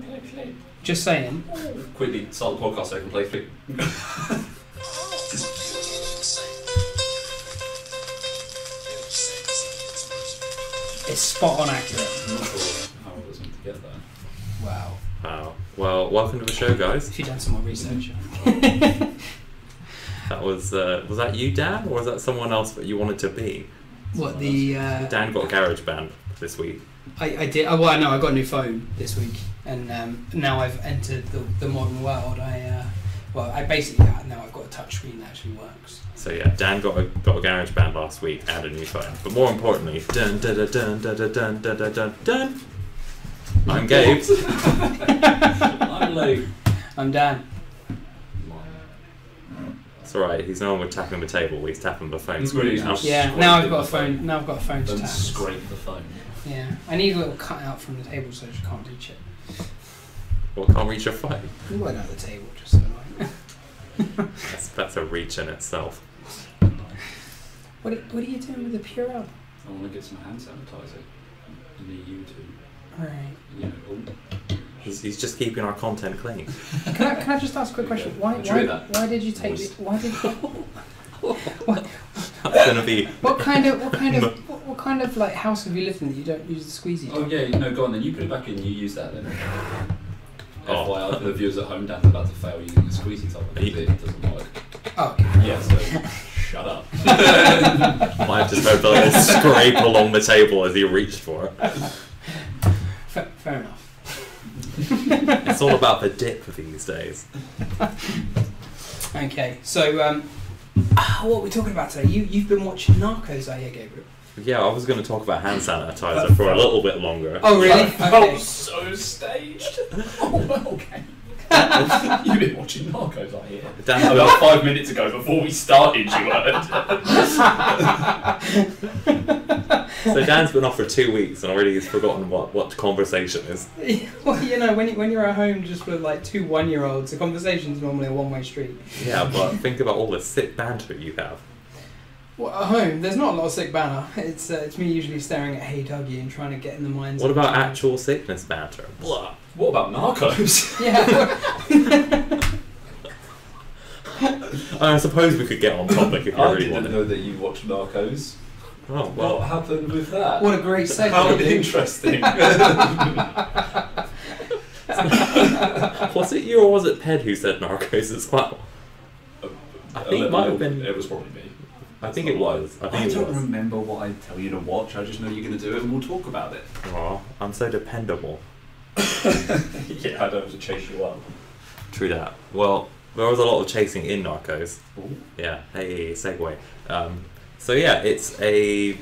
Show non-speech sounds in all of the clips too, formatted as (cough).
going play flute? Just saying. Quickly start the podcast so I can play flute. It's spot on accurate. I'm not sure how was meant to get there. Wow. Wow. Well, welcome to the show, guys. She you've done some more research. (laughs) That was uh, was that you, Dan, or was that someone else that you wanted to be? what the? Uh, Dan got a GarageBand this week. I, I did. Oh, well, no, I got a new phone this week, and um, now I've entered the, the modern world. I uh, well, I basically now I've got a touch screen that actually works. So yeah, Dan got a got a GarageBand last week and a new phone. But more importantly, dun dun dun dun dun dun dun dun dun dun. dun. I'm Gabe. I'm late. I'm Dan. It's alright. He's no longer tapping the table. He's tapping the phone screen really now. Yeah. Now I've got a phone. phone. Now I've got a phone to Don't tap. scrape the phone. Yeah. I need a little cutout from the table so I just can't reach it. Well, can't reach your phone. You went at the table just so like. That's that's a reach in itself. What, what are you doing with the Purell? I want to get some hand sanitizer. I need you to, Right. you know, oh, He's, he's just keeping our content clean. Can I, can I just ask a quick (laughs) question? Why, Did you hear why, why did you take Voice. the, why did (laughs) That's gonna be what kind of what kind of (laughs) what, what kind of like house have you lived in that you don't use the squeezy? Oh yeah, no, go on then. You put it back in. You use that then. Oh. FYI for the viewers at home, Dan's about to fail using the squeezy top because it doesn't work. Oh, okay. Yeah, so shut up. (laughs) I've just heard the little scrape along the table as he reached for it. Fair, fair enough. It's all about the dip these days. (laughs) Okay, so um, ah, what are we talking about today? You you've been watching Narcos, I hear, Gabriel. Yeah, I was going to talk about hand (laughs) sanitizer for a little bit longer. Oh, really? That Okay. felt so staged. (laughs) Oh well, okay. (laughs) You've been watching Narcos, I hear. Dan, About five minutes ago, before we started, you heard. So Dan's been off for two weeks and already he's forgotten what, what conversation is. (laughs) well, you know, when you, when you're at home just with like two one-year-olds, the conversation's normally a one-way street. Yeah, but think about all the sick banter you have. Well, at home, there's not a lot of sick banter. It's uh, it's me usually staring at Hey Duggee and trying to get in the minds. What of- about actual sickness banter? Blah. What about Narcos? (laughs) (laughs) Yeah. I suppose we could get on topic if you I really didn't wanted. know that you watched Narcos. Oh, well, What happened with that? what a great segue. How dude. interesting. (laughs) (laughs) Was it you or was it Ped who said Narcos as well? I think it might have been. It was probably me. I think it was. I I, think it don't was. remember what I tell you to watch. I just know you're going to do it, and we'll talk about it. Aw, I'm so dependable. (laughs) yeah, I don't have to chase you up. True that. Well, there was a lot of chasing in Narcos. Ooh. Yeah, hey, segue. Um, so yeah, it's a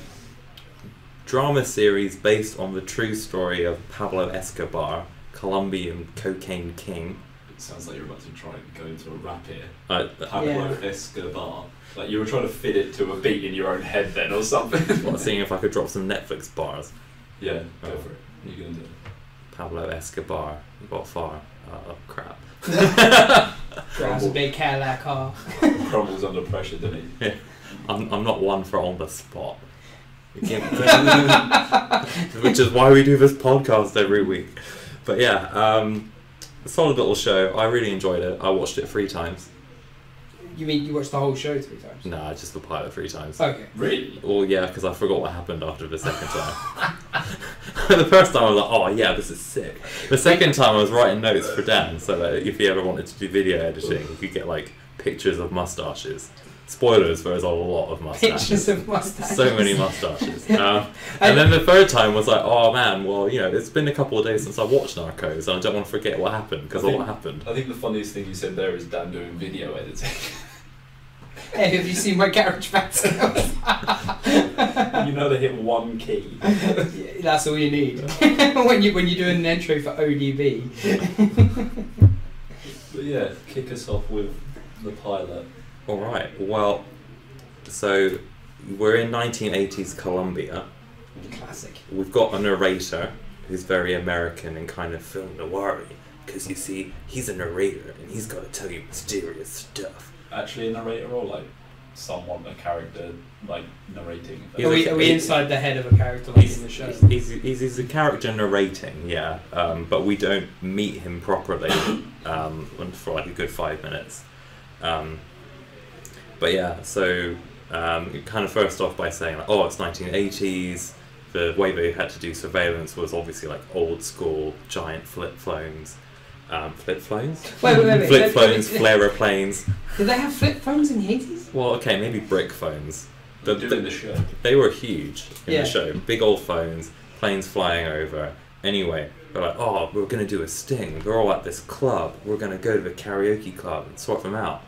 drama series based on the true story of Pablo Escobar, Colombian cocaine king. It sounds like you're about to try and go into a rap here. Uh, Pablo Yeah. Escobar. Like you were trying to fit it to a beat in your own head then or something. (laughs) well, seeing if I could drop some Netflix bars. yeah, go for it. You're going to do it. Pablo Escobar, you got far. Oh crap. (laughs) (laughs) Drives a big Cadillac car. Crumbles under pressure, doesn't he? I'm, I'm not one for on the spot. (laughs) Which is why we do this podcast every week. But yeah, um, solid little show. I really enjoyed it. I watched it three times. You mean you watched the whole show three times? Nah, just the pilot three times. Okay. Really? Well, yeah, because I forgot what happened after the second time. (laughs) the first time I was like, oh yeah, this is sick. The second time I was writing notes for Dan, so that if he ever wanted to do video editing, he could get like pictures of mustaches. Spoilers, there's a lot of mustaches. Pictures of mustaches. so many mustaches. Um, and then the third time was like, oh man, well, you know, it's been a couple of days since I watched Narcos, and I don't want to forget what happened because I a think- lot happened. I think the funniest thing you said there is Dan doing video editing. (laughs) Hey, have you seen my GarageBand (laughs) you know they hit one key. Yeah, That's all you need (laughs) when you when you're doing an intro for ODB. But yeah, kick us off with the pilot. All right. Well, so we're in 1980s Colombia. Classic. We've got a narrator who's very American and kind of film noir because you see, he's a narrator and he's got to tell you mysterious stuff. Actually a narrator or like someone, a character, like narrating. Are we, are we inside the head of a character like He's, in the show? he's, he's, he's a character narrating, yeah, um, but we don't meet him properly (coughs) um, for like a good five minutes. Um, but yeah, so um, kind of first off by saying, like, oh, it's 1980s. The way they had to do surveillance was obviously like old school giant flip phones. Um, flip phones? Wait, wait, wait, wait. Flip phones, let- flare planes. Did they have flip phones in the 80s? Well, okay, maybe brick phones. The- the- the show. they were huge in Yeah. the show. Big old phones, planes flying over. Anyway, they're like, oh, we're going to do a sting. They're all at this club. We're going to go to the karaoke club and sort them out.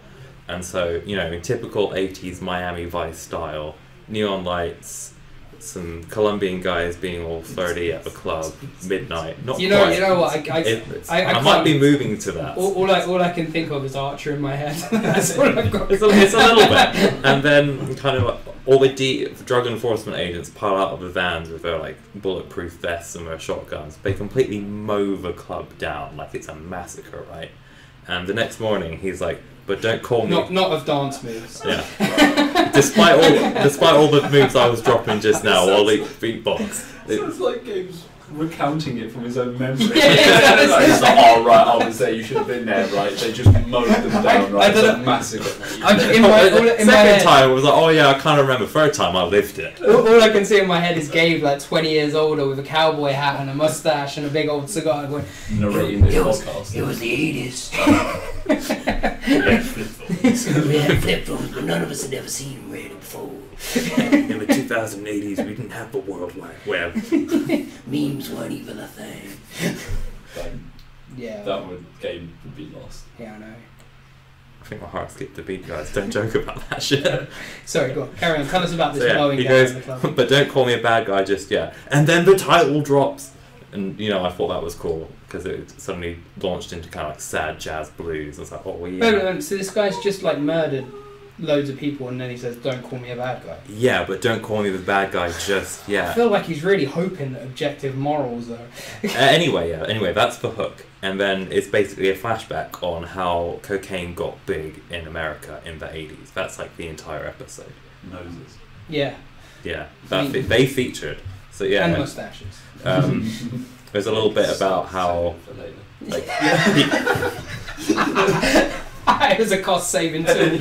And so, you know, in typical 80s Miami Vice style, neon lights, some Colombian guys being all 30 at the club, midnight. Not You know, quite. you know what? I, I, It- I- I I, might be moving to that. all, all I all I can think of is Archer in my head. (laughs) That's all I've got. It's a, it's a little bit. And then kind of all the D, drug enforcement agents pile out of the vans with their like bulletproof vests and their shotguns. They completely mow the club down like it's a massacre, right? And the next morning he's like, "But don't call me." Not not of dance moves. Yeah. despite all, despite all the moves I was dropping just now, all the beatbox. It- Sounds like Gabe's recounting it from his own memory. (laughs) Yeah, it does. like, he's like, oh right, I was there. You should have been there, right? They just mowed them I- down, I right? It's don't a know. massacre. I'm in my, all, in Second my head, time I was like, "Oh yeah, I kind of remember." Third time I lived it. all, all I can see in my head is Gabe, like 20 years older, with a cowboy hat and a mustache and a big old cigar, going, Narrating this It was- podcast. "It was the 80s." (laughs) (laughs) yeah, flip phones. we had flip phones, but none of us had ever seen them really before. In the 2080s, we didn't have the World Wide Web. Memes weren't even a thing. Like, Yeah. that would game would be lost. Yeah, I know. I think my heart skipped a beat, guys. Don't joke about that (laughs) shit. Sorry, go on. Carry on. Tell us about this So, yeah, mowing he goes, in the club. (laughs) but don't call me a bad guy just yet. And then the title drops. And, you know, I thought that was cool because it suddenly launched into kind of like sad jazz blues. I was like, oh, well, Wait, wait, yeah. wait, so this guy's just like murdered loads of people and then he says, don't call me a bad guy. Yeah, but don't call me the bad guy just (laughs) yeah. I feel like he's really hoping that objective morals are. uh, anyway, yeah, anyway, that's the hook. And then it's basically a flashback on how cocaine got big in America in the 80s. That's like the entire episode. Noses. Yeah, Yeah, that I mean- fe- they featured. So yeah, and mustaches. um, (laughs) there's a little bit about how For like (laughs) it was a cost saving tool.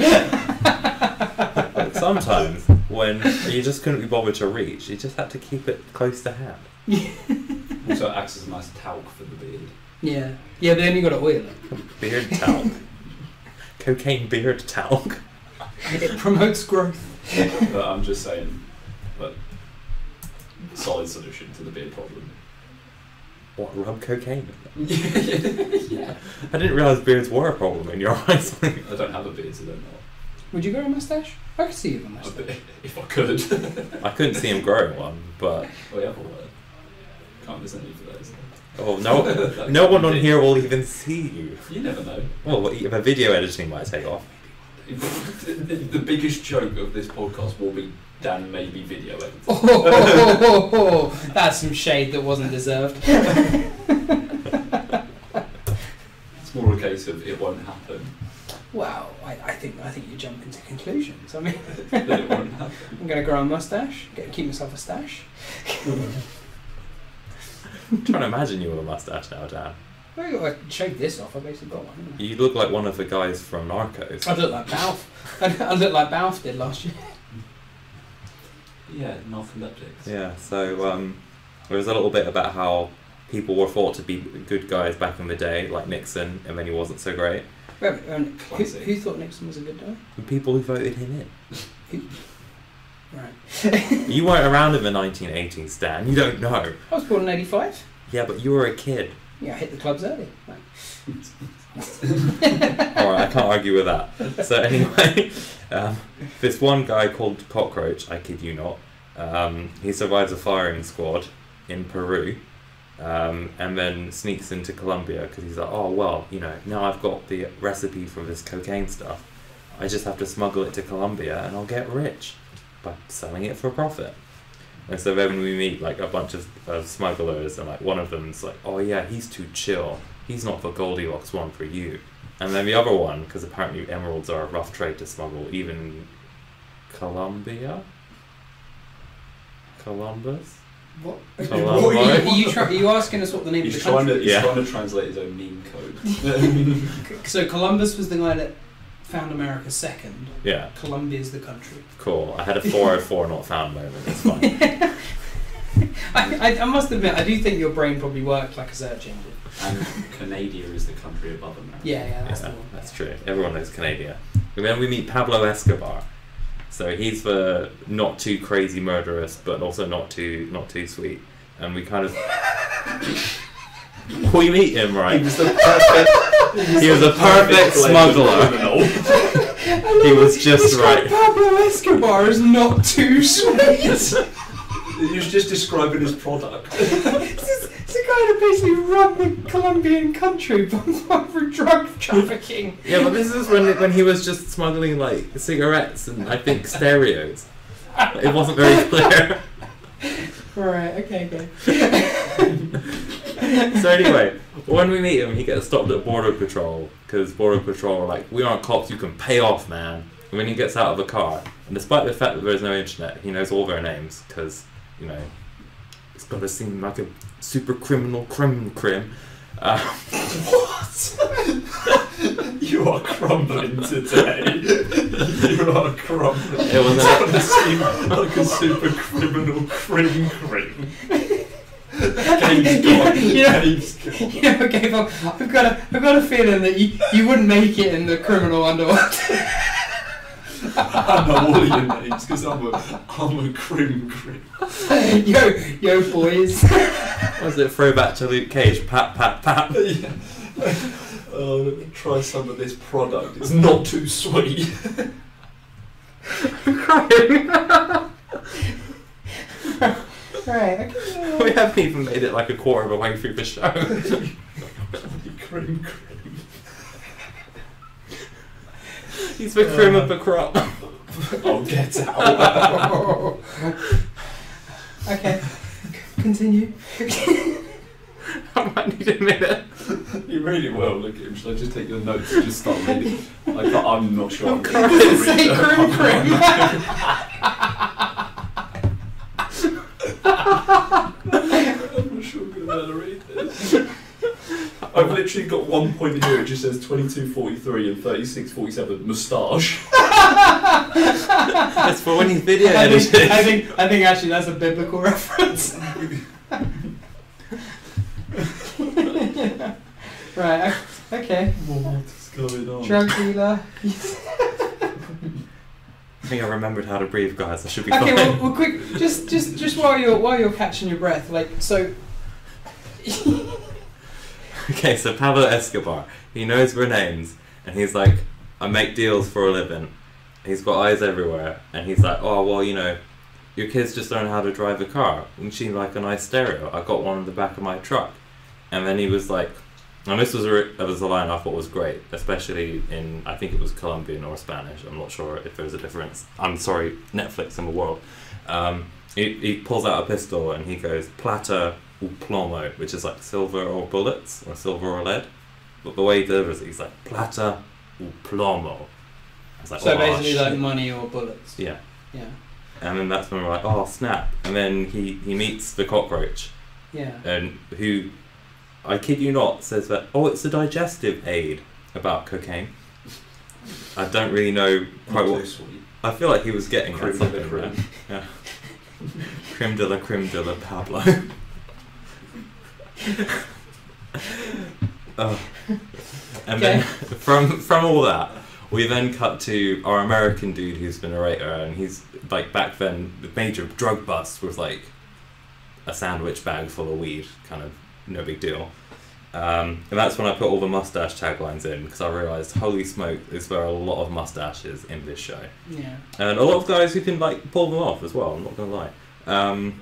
Sometimes when you just couldn't be bothered to reach, you just had to keep it close to hand. (laughs) Also it acts as a nice talc for the beard. yeah. Yeah, but then you got to oil it. Beard talc. Cocaine beard talc. It promotes growth. but I'm just saying, but solid solution to the beard problem. What, rub cocaine? yeah. (laughs) (laughs) I didn't realise beards were a problem in your (laughs) eyes. I don't have a beard, so I don't know. Would you grow a mustache? I could see you with a I mustache. bet- If I could. I couldn't see him growing one, but oh, yeah, but uh, what? Can't listen to you for those. oh no, no one on here will even see you. You never know. Well, if the video editing might take off. the, the biggest joke of this podcast will be Dan maybe video editing. Oh, that's some shade that wasn't deserved. It's more a case of it won't happen. Wow, I, I think I think you jump into conclusions. I mean, That it won't happen. (laughs) I'm gonna grow a mustache, get, keep myself a stash. I'm trying to imagine you with a mustache now, Dan. I got to this off. I basically got one. You look like one of the guys from Narcos. I? I look like Balf. I, (laughs) I look like Balf did last year. Yeah, narcoleptics. Yeah, so um, there was a little bit about how people were thought to be good guys back in the day, like Nixon, and then he wasn't so great. Wait, wait, um, who, who thought Nixon was a good guy? The people who voted him in. Right. in. (laughs) You weren't around in the 1980s, Dan. You don't know. I was born in '85. Yeah, but you were a kid. Yeah, I hit the clubs early. Right. (laughs) All right, I can't argue with that. So anyway, um, this one guy called Cockroach, I kid you not, um, he survives a firing squad in Peru, um, and then sneaks into Colombia because he's like, oh well, you know, now I've got the recipe for this cocaine stuff. I just have to smuggle it to Colombia and I'll get rich by selling it for profit. And so then we meet like a bunch of, of smugglers, and like one of them's like, "Oh yeah, he's too chill. He's not the Goldilocks one for you." And then the other one, because apparently emeralds are a rough trade to smuggle, even Colombia? Columbus. What? Hello, What Are are you, are you, try, are you asking us what the name He's of the trying to he's Yeah. trying to translate his own meme code. (laughs) (laughs) So Columbus was the guy that found America second. Yeah, Columbia's the country. cool. I had a 404 not found moment. It's fine. (laughs) I, I, I must admit, I do think your brain probably worked like a search engine. And Canada is the country above America. Yeah, yeah, that's yeah, the one. that's true. Everyone knows Canada. And then we meet Pablo Escobar. So he's the not too crazy murderous, but also not too not too sweet. And we kind of (laughs) we meet him He right. was the perfect. (laughs) He was a perfect smuggler. He was (laughs) just Describe right. Pablo Escobar is not too sweet. He was just describing his product. It's just- it's a guy basically run the Colombian country (laughs) for drug trafficking. Yeah, but this is when when he was just smuggling like cigarettes and I think stereos. It wasn't very (laughs) clear. Right, okay, okay. so anyway, when we meet him, he gets stopped at border patrol because border patrol are like, "We aren't cops. You can pay off, man." And when he gets out of the car, and despite the fact that there's no internet, he knows all their names because you know it's got to seem like a super criminal crim crim. Uh, (laughs) You are crumbling today. You are crumbling. It was It's an- gonna seem like a super criminal cream cream. Game's gone. Yeah. Game's gone. You know, okay, well, I've got a, I've got a feeling that you, you wouldn't make it in the criminal underworld. (laughs) I know all your names because I'm a, I'm a cream cream. yo, yo, boys. was it? Throwback to Luke Cage. Pat, pat, pat. (laughs) yeah. Oh, let me try some of this product. It's not too sweet. (laughs) right, okay. we haven't even made it like a quarter of a way through the show. (laughs) Bloody cream cream. He's the cream of the crop. (laughs) Oh, get out. (laughs) okay, continue. (laughs) I might need a minute. you really will. Look at him. Should I just take your notes and just start reading? Like, I'm not sure. I'm going to Say read cream them. I'm not sure I'm going to be able to read this. I've literally got one point here. It just says 2243 and 3647 moustache. (laughs) that's for when he's video I think. I think, I think actually that's a biblical (laughs) reference. right, okay. What's going on? Drug dealer. I think I remembered how to breathe, guys. I should be Okay, fine. well, well, quick, just, just, just while you're, while you're catching your breath, like, so, Okay, so Pablo Escobar, he knows their names, and he's like, I make deals for a living. He's got eyes everywhere, and he's like, oh, well, you know, your kids just learn how to drive a car. Wouldn't like a nice stereo? I got one in the back of my truck. And then he was like, and this was a, was a line I thought was great, especially in, I think it was Colombian or Spanish. I'm not sure if there's a difference. I'm sorry, Netflix in the world. Um, he, he pulls out a pistol and he goes, plata or plomo, which is like silver or bullets or silver or lead. But the way he delivers it, he's like plata or plomo. I was like, so "Oh, basically shit." like money or bullets. yeah. Yeah, And then that's when we're like, oh snap! And then he he meets the cockroach, yeah. and who, I kid you not, says that oh it's a digestive aid about cocaine. I don't really know quite Not too what. sweet. I feel like he was getting at Creme de something la there. creme. Yeah. Creme de la creme de la Pablo. (laughs) oh. And then from from all that, we then cut to our American dude who's the narrator, and he's like back then the major drug bust was like a sandwich bag full of weed, kind of no big deal. Um, and that's when I put all the mustache taglines in because I realised, holy smoke, is there a lot of mustaches in this show, Yeah. and a lot of guys who can like pull them off as well. I'm not gonna lie. Um,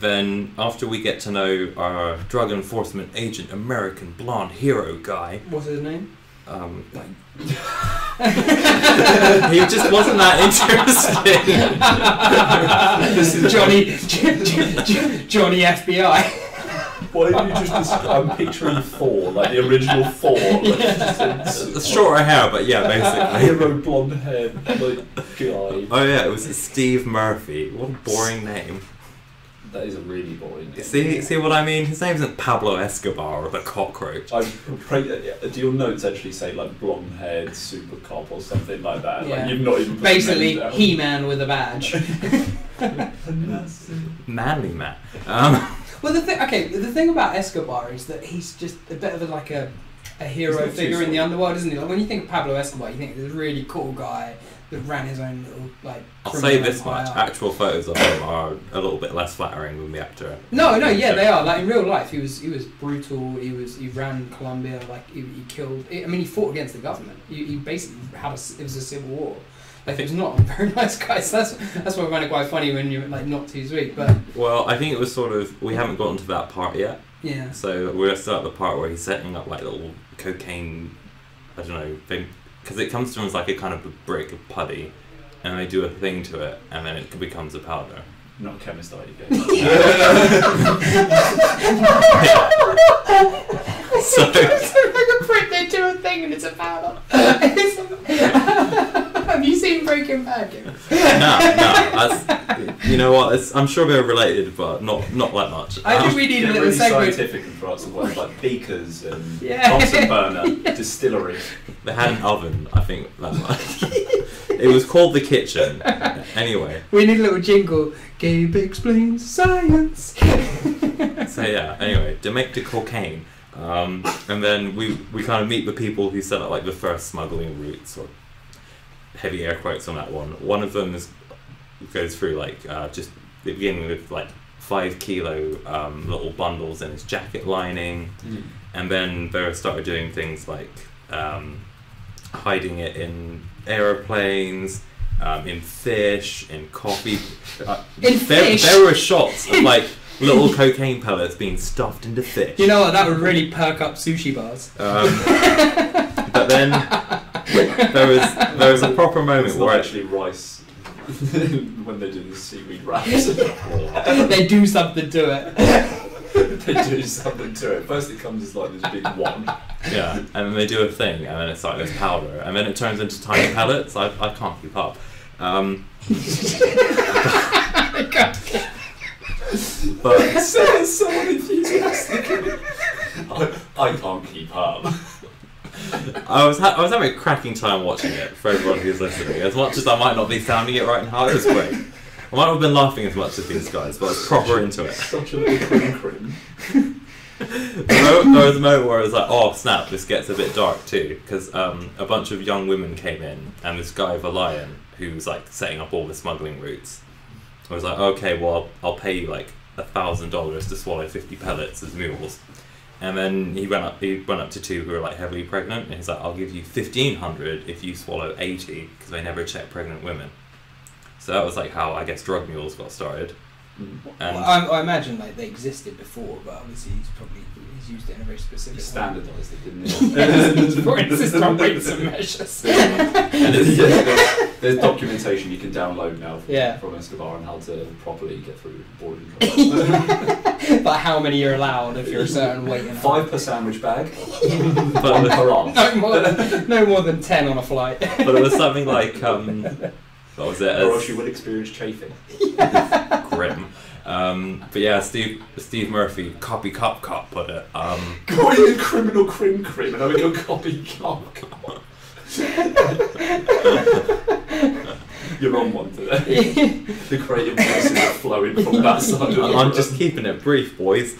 then after we get to know our drug enforcement agent, American blonde hero guy, What's his name? um, (laughs) he just wasn't that interesting. this (laughs) is Johnny, J- J- J- Johnny FBI. Why don't you just? Describe, I'm picturing Thor, like the original Thor. (laughs) Like, just in- Shorter hair, but yeah, basically. hero blonde haired like guy. Oh yeah, it was Steve Murphy. What a boring name. That is a really boring. name. See, see what I mean? His name isn't Pablo Escobar or the cockroach. I pray, do your notes actually say like blonde haired super cop or something like that? Yeah. Like you've not even Basically, the name down. He-Man with a badge. (laughs) Manly man. Um, (laughs) Well, the thing, okay, the thing about Escobar is that he's just a bit of a, like a, a hero figure in the underworld, isn't he? Like when you think of Pablo Escobar, you think of this really cool guy that ran his own little like. I'll say this empire. much: actual photos of him are a little bit less flattering than the actor. No, no, yeah, they are. Like in real life, he was he was brutal. He was he ran Colombia. Like he, he killed. I mean, he fought against the government. He, he basically had a it was a civil war. Like he was not a very (laughs) nice guy. So that's that's why I find it quite funny when you're like not too sweet. But Well, I think it was sort of we haven't gotten to that part yet. yeah, So we're still at the part where he's setting up like little cocaine, I don't know, thing, because it comes to him as like a kind of a brick of putty, and they do a thing to it, and then it becomes a powder. Not chemist, are you? (laughs) (laughs) So like a prick, they do a thing and it's a powder. (laughs) Have you seen Breaking Bad? (laughs) No, no, that's you know what? It's, I'm sure they're related, but not not that much. I think Um, we need a little really segment. scientific and throw out words like beakers and Yeah. Thompson burner, (laughs) distillery. they had an oven. I think that much. it was called the kitchen. Anyway, We need a little jingle. Gabe explains science. (laughs) so yeah. Anyway, to make the cocaine. Um, and then we, we kind of meet the people who set up like the first smuggling routes or heavy air quotes on that one. One of them is goes through like uh, just beginning with like five kilo um, little bundles in his jacket lining, and then they started doing things like um, hiding it in aeroplanes. Um, in fish, in coffee, (laughs) uh, In there, fish? there were shots of like little cocaine pellets being stuffed into fish. You know what? That would really perk up sushi bars. Um, but then (laughs) there was there was a proper It's moment not where actually rice (laughs) when they do the seaweed wraps. (laughs) they do something to it. (laughs) they do something to it. First, it comes as like this big one. yeah, and then they do a thing, and then it's like this powder, and then it turns into tiny pellets. I, I can't keep up. Um, but so, someone enthusiastic. I, I can't keep up. (laughs) I was ha- I was having a cracking time watching it for everyone who's listening. As much as I might not be sounding it right now, it was great. I might not have been laughing as much as these guys, but I was proper into it. Such a little crim crim. there was a moment where I was like, oh snap, this gets a bit dark too, because um, a bunch of young women came in, and this guy with a lion, who was like setting up all the smuggling routes, I was like, okay, well, I'll, I'll pay you like a thousand dollars to swallow fifty pellets as mules. And then he went up. He went up to two who were like heavily pregnant, and he's like, "I'll give you fifteen hundred if you swallow 80 because they never check pregnant women." So that was like how I guess drug mules got started. Mm-hmm. And Well, I, I imagine like they existed before, but obviously he's probably used it in a very specific standardised it, didn't (laughs) he? For instance, on weights and measures. (laughs) And there's, there's, there's documentation you can download now from, Yeah. from Escobar on how to properly get through boarding (laughs) control. like how many you're allowed if you're a certain weight. And Five per sandwich bag, one per arm. No more, than, no more than ten on a flight. but it was something like um, what was it? Or else As you will experience chafing. grim. Um, but yeah, Steve Steve Murphy, copy cop cop put it. Um, Calling it criminal crim crim and I having a copy cop. You're on one today. the creative voices are flowing from that side of I'm room. just keeping it brief, boys.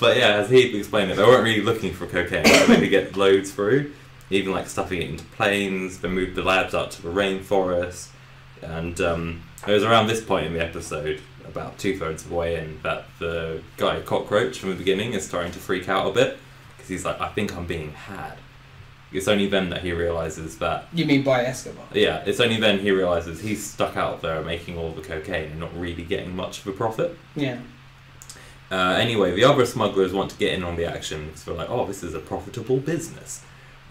but yeah, as he explained it, they weren't really looking for cocaine. They maybe get loads through, even like stuffing it into planes. They moved the labs out to the rainforest, and um, it was around this point in the episode, about two thirds of the way in, that the guy cockroach from the beginning is starting to freak out a bit because he's like, "I think I'm being had." It's only then that he realizes that You mean by Escobar? yeah, it's only then he realizes he's stuck out there making all the cocaine and not really getting much of a profit. Yeah. Uh, anyway, the other smugglers want to get in on the action because they're like, oh, this is a profitable business.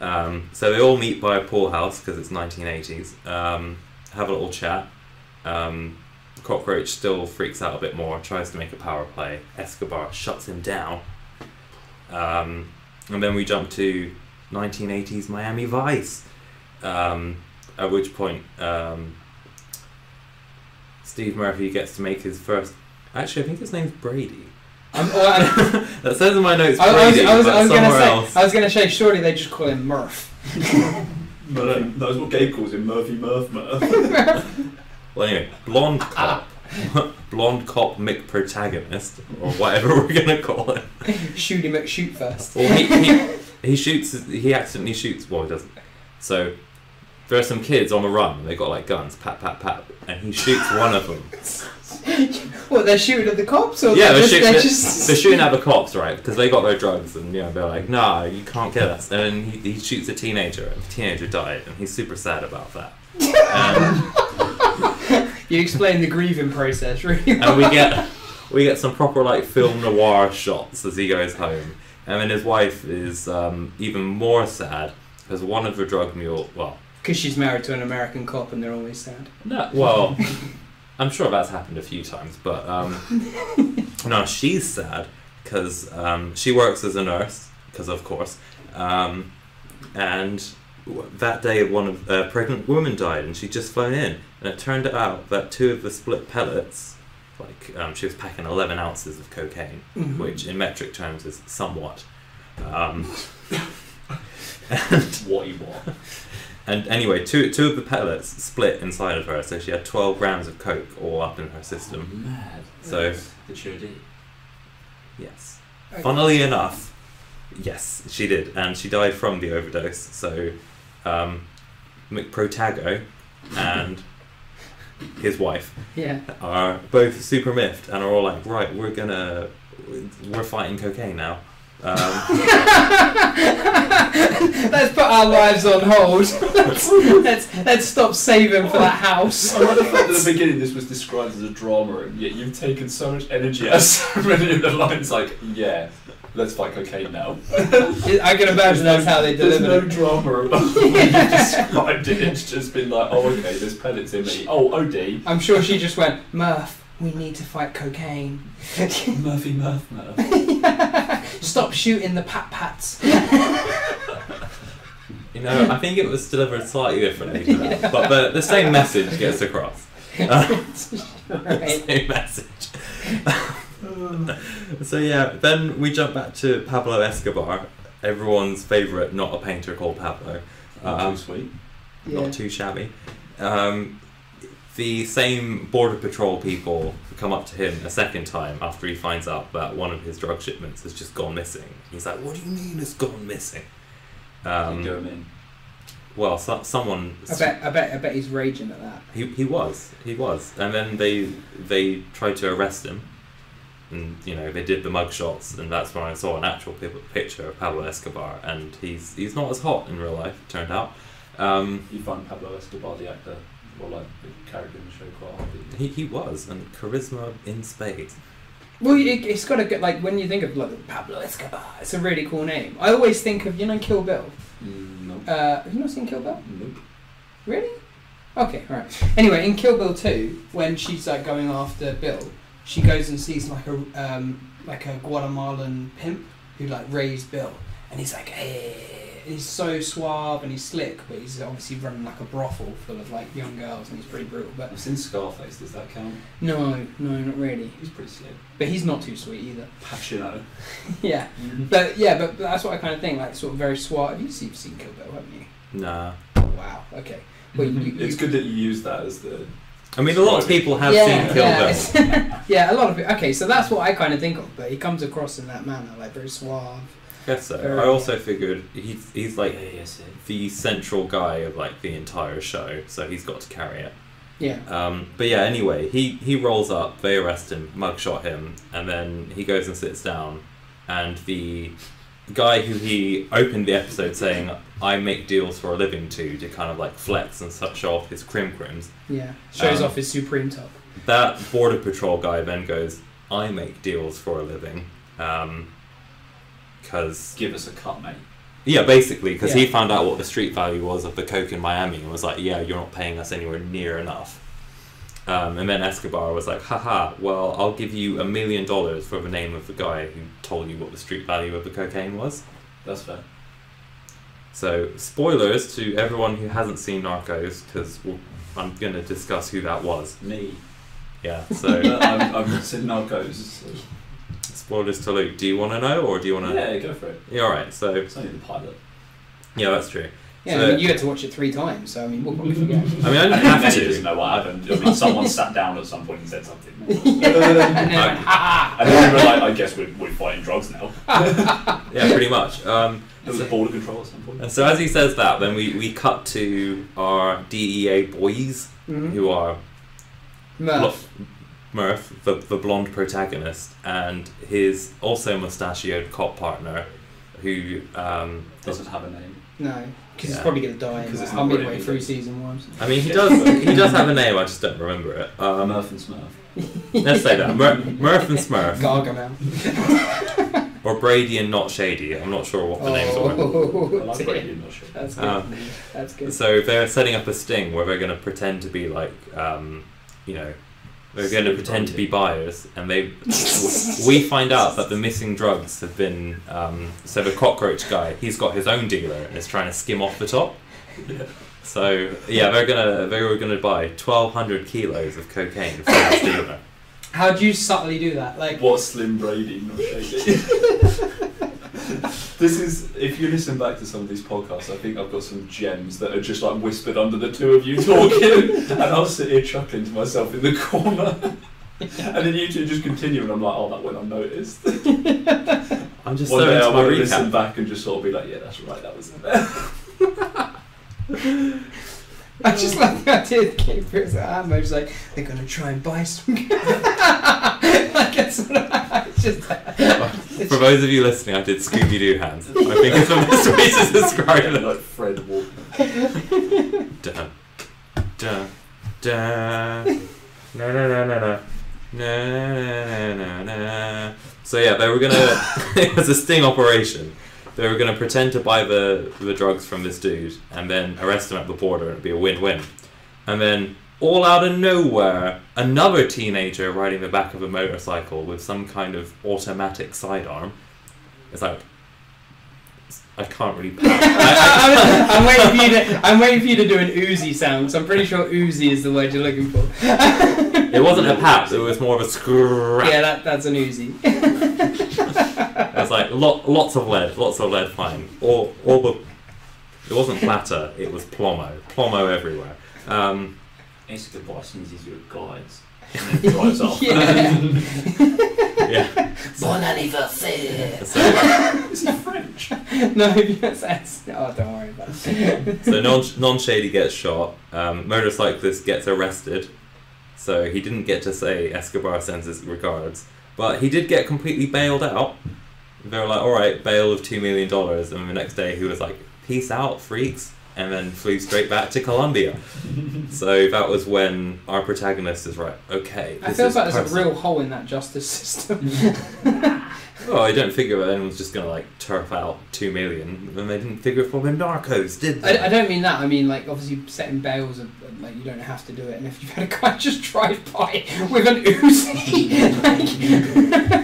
Um, so they all meet by a pool house because it's 1980s, um, have a little chat. Um, Cockroach still freaks out a bit more, tries to make a power play. Escobar shuts him down. Um, and then we jump to 1980s Miami Vice. Um, at which point, um, Steve Murphy gets to make his first. Actually, I think his name's Brady. I'm, well, I'm- (laughs) That says in my notes I, I was, I was, but I was gonna somewhere say, else. I was gonna say, surely they just call him Murph. (laughs) Murphy, that was what Gabe calls him, Murphy Murph Murph. (laughs) Well, anyway, blonde (laughs) cop, (laughs) blonde cop Mick protagonist, or whatever we're gonna call it. Shoot him at shoot first. Well, he, he, (laughs) he shoots. He accidentally shoots. Well, he doesn't. So there are some kids on the run. They got like guns, pat, pat, pat, and he shoots one of them. What they're shooting at the cops, or Yeah, they're they're, just, shoot, they're they're, just they're shooting at the cops, right? Because they got their drugs, and you know they're like, "Nah, you can't get us." And then he, he shoots a teenager, and the teenager died, and he's super sad about that. And, um, You explain the grieving process really well. (laughs) and we get we get some proper like film noir shots as he goes home, and then his wife is um, even more sad because one of the drug mule. Well, Because she's married to an American cop and they're always sad. no, well, I'm sure that's happened a few times, but um, (laughs) no, she's sad because um, she works as a nurse, because of course, um, and that day one of a pregnant woman died, and she'd just flown in, and it turned out that two of the split pellets, like um, she was packing 11 ounces of cocaine, Mhm. which in metric terms is somewhat. Um, (laughs) and what he what? (laughs) and anyway, two two of the pellets split inside of her, so she had 12 grams of coke all up in her system. Mad. So- Did she OD? Yes. Okay. Funnily enough, yes, she did, and she died from the overdose. So, um, McProtago and his wife Yeah. are both super miffed and are all like, right, we're gonna, we're fighting cocaine now. Um, (laughs) let's put our lives on hold. let's, (laughs) let's let's stop saving for that house. I like the fact that at the beginning this was described as a drama, and yet you've taken so much energy out of so many of the lines. Like, yeah, let's fight cocaine now. (laughs) I can imagine that's how they There's no it. drama about (laughs) the way you described it. It's just been like, oh, okay, there's pellets in me. Oh, OD. I'm sure she just went, Murph, we need to fight cocaine. (laughs) Murphy Murph Murph. Stop shooting the pat pats. you know, I think it was delivered slightly differently to that, but the, the same message gets across. right. Same message. So yeah, then we jump back to Pablo Escobar, everyone's favourite, not a painter called Pablo. Not Um, too sweet. Yeah. not too shabby. Um, the same border patrol people come up to him a second time after he finds out that one of his drug shipments has just gone missing. He's like, "What do you mean it's gone missing?" you Um, go in. well, so, someone I bet, I bet, I bet he's raging at that. he, he was he was, and then they they tried to arrest him, and you know they did the mug shots, and that's when I saw an actual picture of Pablo Escobar, and he's he's not as hot in real life. It turned out. Um, You find Pablo Escobar, the actor, or like the character in the show, quite hard. didn't he, he was, and charisma in spades. Well, it, it's got a good like when you think of like Pablo Escobar, it's a really cool name. I always think of you know Kill Bill. you? Mm, nope. Uh, have you not seen Kill Bill? Nope. Really? Okay, alright. Anyway, in Kill Bill 2, when she's like going after Bill, she goes and sees like a um, like a Guatemalan pimp who like raised Bill, and he's like, hey, he's so suave and he's slick, but he's obviously running like a brothel full of like young girls, and he's pretty brutal. But I've seen Scarface, does that count? no, no, not really. He's pretty slick. But he's not too sweet either. (laughs) Pacino. yeah, but yeah, but, but that's what I kind of think, like sort of very suave. You've seen, seen Kill Bill, haven't you? Nah. Wow. Okay. Well, you, (laughs) you, it's good that you use that as the. I mean, a lot of people have yeah, seen Kill yeah, Bill. (laughs) yeah, a lot of people. Okay, so that's what I kind of think of, but he comes across in that manner, like very suave. guess so. Very- I also figured he's he's like yes, the central guy of like the entire show, so he's got to carry it. Yeah. Um, but yeah, anyway, he he rolls up, they arrest him, mugshot him, and then he goes and sits down, and the guy who he opened the episode saying I make deals for a living to to kind of like flex and such show off his crim crims. Yeah. Shows Um, off his supreme top. That border patrol guy then goes, I make deals for a living. Um 'cause Give us a cut, mate. Yeah, basically, because he found out what the street value was of the coke in Miami and was like, "Yeah, you're not paying us anywhere near enough." Um, and then Escobar was like, haha, well, I'll give you a million dollars for the name of the guy who told you what the street value of the cocaine was. That's fair. So, spoilers to everyone who hasn't seen Narcos, because I'm going to discuss who that was. Me. Yeah, (laughs) so I've, I'm sitting Narcos. So. spoilers to Luke. Do you want to know, or do you want to? Yeah, go for it. Yeah, alright, so, It's only the pilot. yeah, that's true. Yeah, So- I mean, you had to watch it three times, so I mean, we'll probably forget. I mean, I didn't have (laughs) then he to. know what happened. I mean, someone sat down at some point and said something. and (laughs) then, And then we were like, I guess we're, we're fighting drugs now. Yeah, pretty much. Um, There was a border control at some point. and so as he says that, then we, we cut to our DEA boys, Mhm. who are Murph. Murph, the, the blonde protagonist, and his also mustachioed cop partner, who um, Doesn't have a name. No, because he's probably going to die in 'Cause it's about not midway really through season one. I mean, he does he does have a name. I just don't remember it. Um, Murph and Smurf. let's say that Mur- Murph and Smurf, Gargamel. (laughs) or Brady and Not Shady. I'm not sure what the names were. Oh, I like. Brady, I'm not sure. That's good. Um, That's good. So they're setting up a sting where they're going to pretend to be like, um, you know, they're going to pretend to be buyers, and they. we find out that the missing drugs have been. Um, so the cockroach guy, he's got his own dealer and is trying to skim off the top. Yeah. So yeah, they're gonna they were gonna buy twelve hundred kilos of cocaine from that dealer. How do you subtly do that? Like, What Slim Brady, not shady. this is, if you listen back to some of these podcasts, I think I've got some gems that are just like whispered under the two of you talking, (laughs) and I'll sit here chuckling to myself in the corner. and then you two just continue, and I'm like, oh, that went unnoticed. (laughs) I'm just One so day I into my want to listen back and just sort of be like, yeah, that's right, that was in there. (laughs) I just like the idea that Kate Pierce at Ammo's like, they're going to try and buy some. like, it's, sort of, it's just. For those of you listening, I did Scooby Doo hands. I think it's the best way to describe it. like Fred walking. Dun, dun, dun. No, no, no, no, no. No, no, no, no. So yeah, they were gonna. (laughs) it was a sting operation. They were gonna pretend to buy the the drugs from this dude and then arrest him at the border. It'd be a win-win. And then all out of nowhere, another teenager riding the back of a motorcycle with some kind of automatic sidearm. It's like. I can't really. (laughs) I, I'm, waiting for you to. I'm waiting for you to do an Uzi sound. So I'm pretty sure Uzi is the word you're looking for. It wasn't a pat. It was more of a scrap. Yeah, that, that's an Uzi. (laughs) It was like lot, lots of lead, lots of lead fine. All, all the. It wasn't platter. It was plomo, plomo everywhere. Um, Escobar sneezes your guides (laughs) and then drives off. Yeah. (laughs) yeah. Bon anniversaire. (laughs) So, Is he French? No, yes, that's. Oh, don't worry about it. so non non shady gets shot. Um, motorcyclist gets arrested. So he didn't get to say Escobar sends his regards, but he did get completely bailed out. They were like, "All right, bail of two million dollars," and the next day he was like, "Peace out, freaks," and then flew straight back to Colombia. (laughs) so that was when our protagonist is right. Okay, I this feel is like there's a real hole in that justice system. (laughs) Oh, I don't figure that anyone's just gonna like turf out two million, and they didn't figure it for the narcos, did they? I, I don't mean that. I mean like obviously setting bails are like you don't have to do it, and if you've had a guy (laughs) just drive by with an Uzi, like,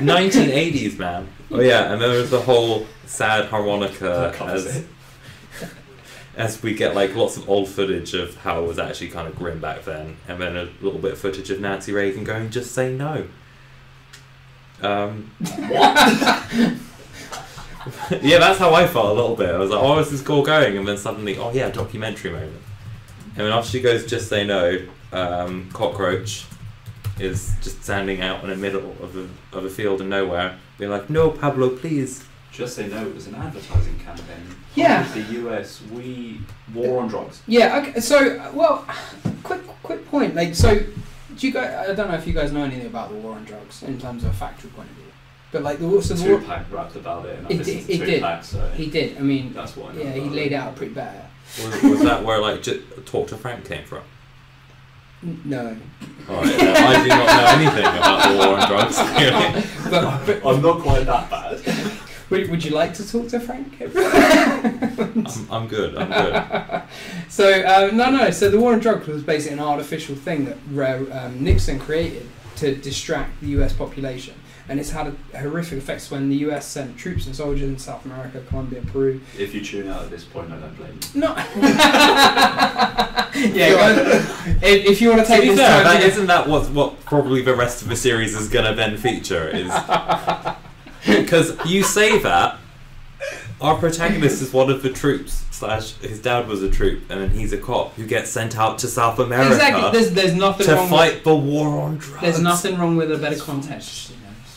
1980s, man. Oh yeah, and then there's the whole sad harmonica as it. As we get like lots of old footage of how it was actually kind of grim back then, and then a little bit of footage of Nancy Reagan going, "Just say no." Um, (laughs) yeah, that's how I felt a little bit. I was like, "Oh, is this all going?" And then suddenly, "Oh yeah, documentary moment." And then after she goes, "Just say no," um, cockroach is just standing out in the middle of a, of a field and nowhere, being like, "No, Pablo, please." Just say no, it was an advertising campaign. Yeah. With the US, we war on drugs. yeah. Okay, so well, quick quick point. Like so, do you guys? I don't know if you guys know anything about the war on drugs in terms of a factual point of view, but like the war. So the war Tupac rapped about it, and I It listened did- to it did. Tupac, so he did. I mean, that's what I know. yeah, he laid it. it out pretty bad. Was, was that where like j- talk to Frank came from? No, All right, then I do not know anything about the war on drugs. (laughs) but, but I'm not quite that bad. Would, would you like to talk to Frank? (laughs) I'm, I'm good. I'm good. (laughs) so um, no, no. So the war on drugs was basically an artificial thing that uh, um, Nixon created to distract the U.S. population, and it's had a horrific effects when the U.S. sent troops and soldiers in South America, Colombia, Peru. If you tune out at this point, I don't blame you. No. (laughs) yeah. if, if you want to To take be this fair, time, that to- isn't that what what probably the rest of the series is gonna then feature is because you say that our protagonist is one of the troops slash his dad was a troop and then he's a cop who gets sent out to South America exactly. There's there's nothing to wrong. fight the war on drugs. There's nothing wrong with a better It's context.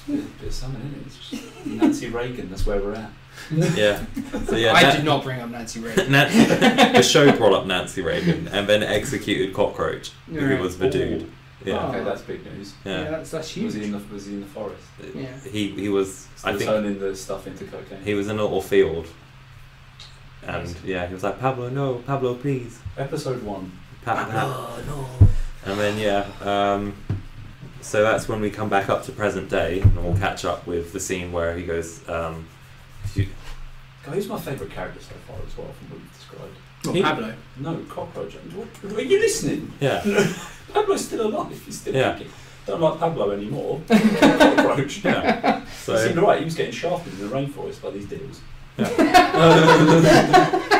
You know, it's bit of something, it? It's Nancy Reagan, that's where we're at. Yeah. So yeah, I that- did not bring up Nancy Reagan. Nan- (laughs) the show brought up Nancy Reagan and then executed Cockroach, who Right. was the dude. Yeah. Oh. Okay, that's big news. Yeah, Yeah. that's that's Was he huge. in the Was he in the forest? Yeah. He he was I think turning the stuff into cocaine. he was in a little field. And yeah, he was like, Pablo, no, Pablo, please. Episode one. Pa- no. And then yeah, um, so that's when we come back up to present day, and we'll catch up with the scene where he goes. Um, you, God, who's my favourite character so far as well from what you've described? Not He- Pablo. No, Cockroach. Are you listening? yeah, (laughs) (laughs) Pablo's still alive. He's still Yeah. kicking. Don't like Pablo anymore. (laughs) Cockroach. yeah. So, he seemed So alright. He was getting shafted in the rainforest by these deals. (laughs)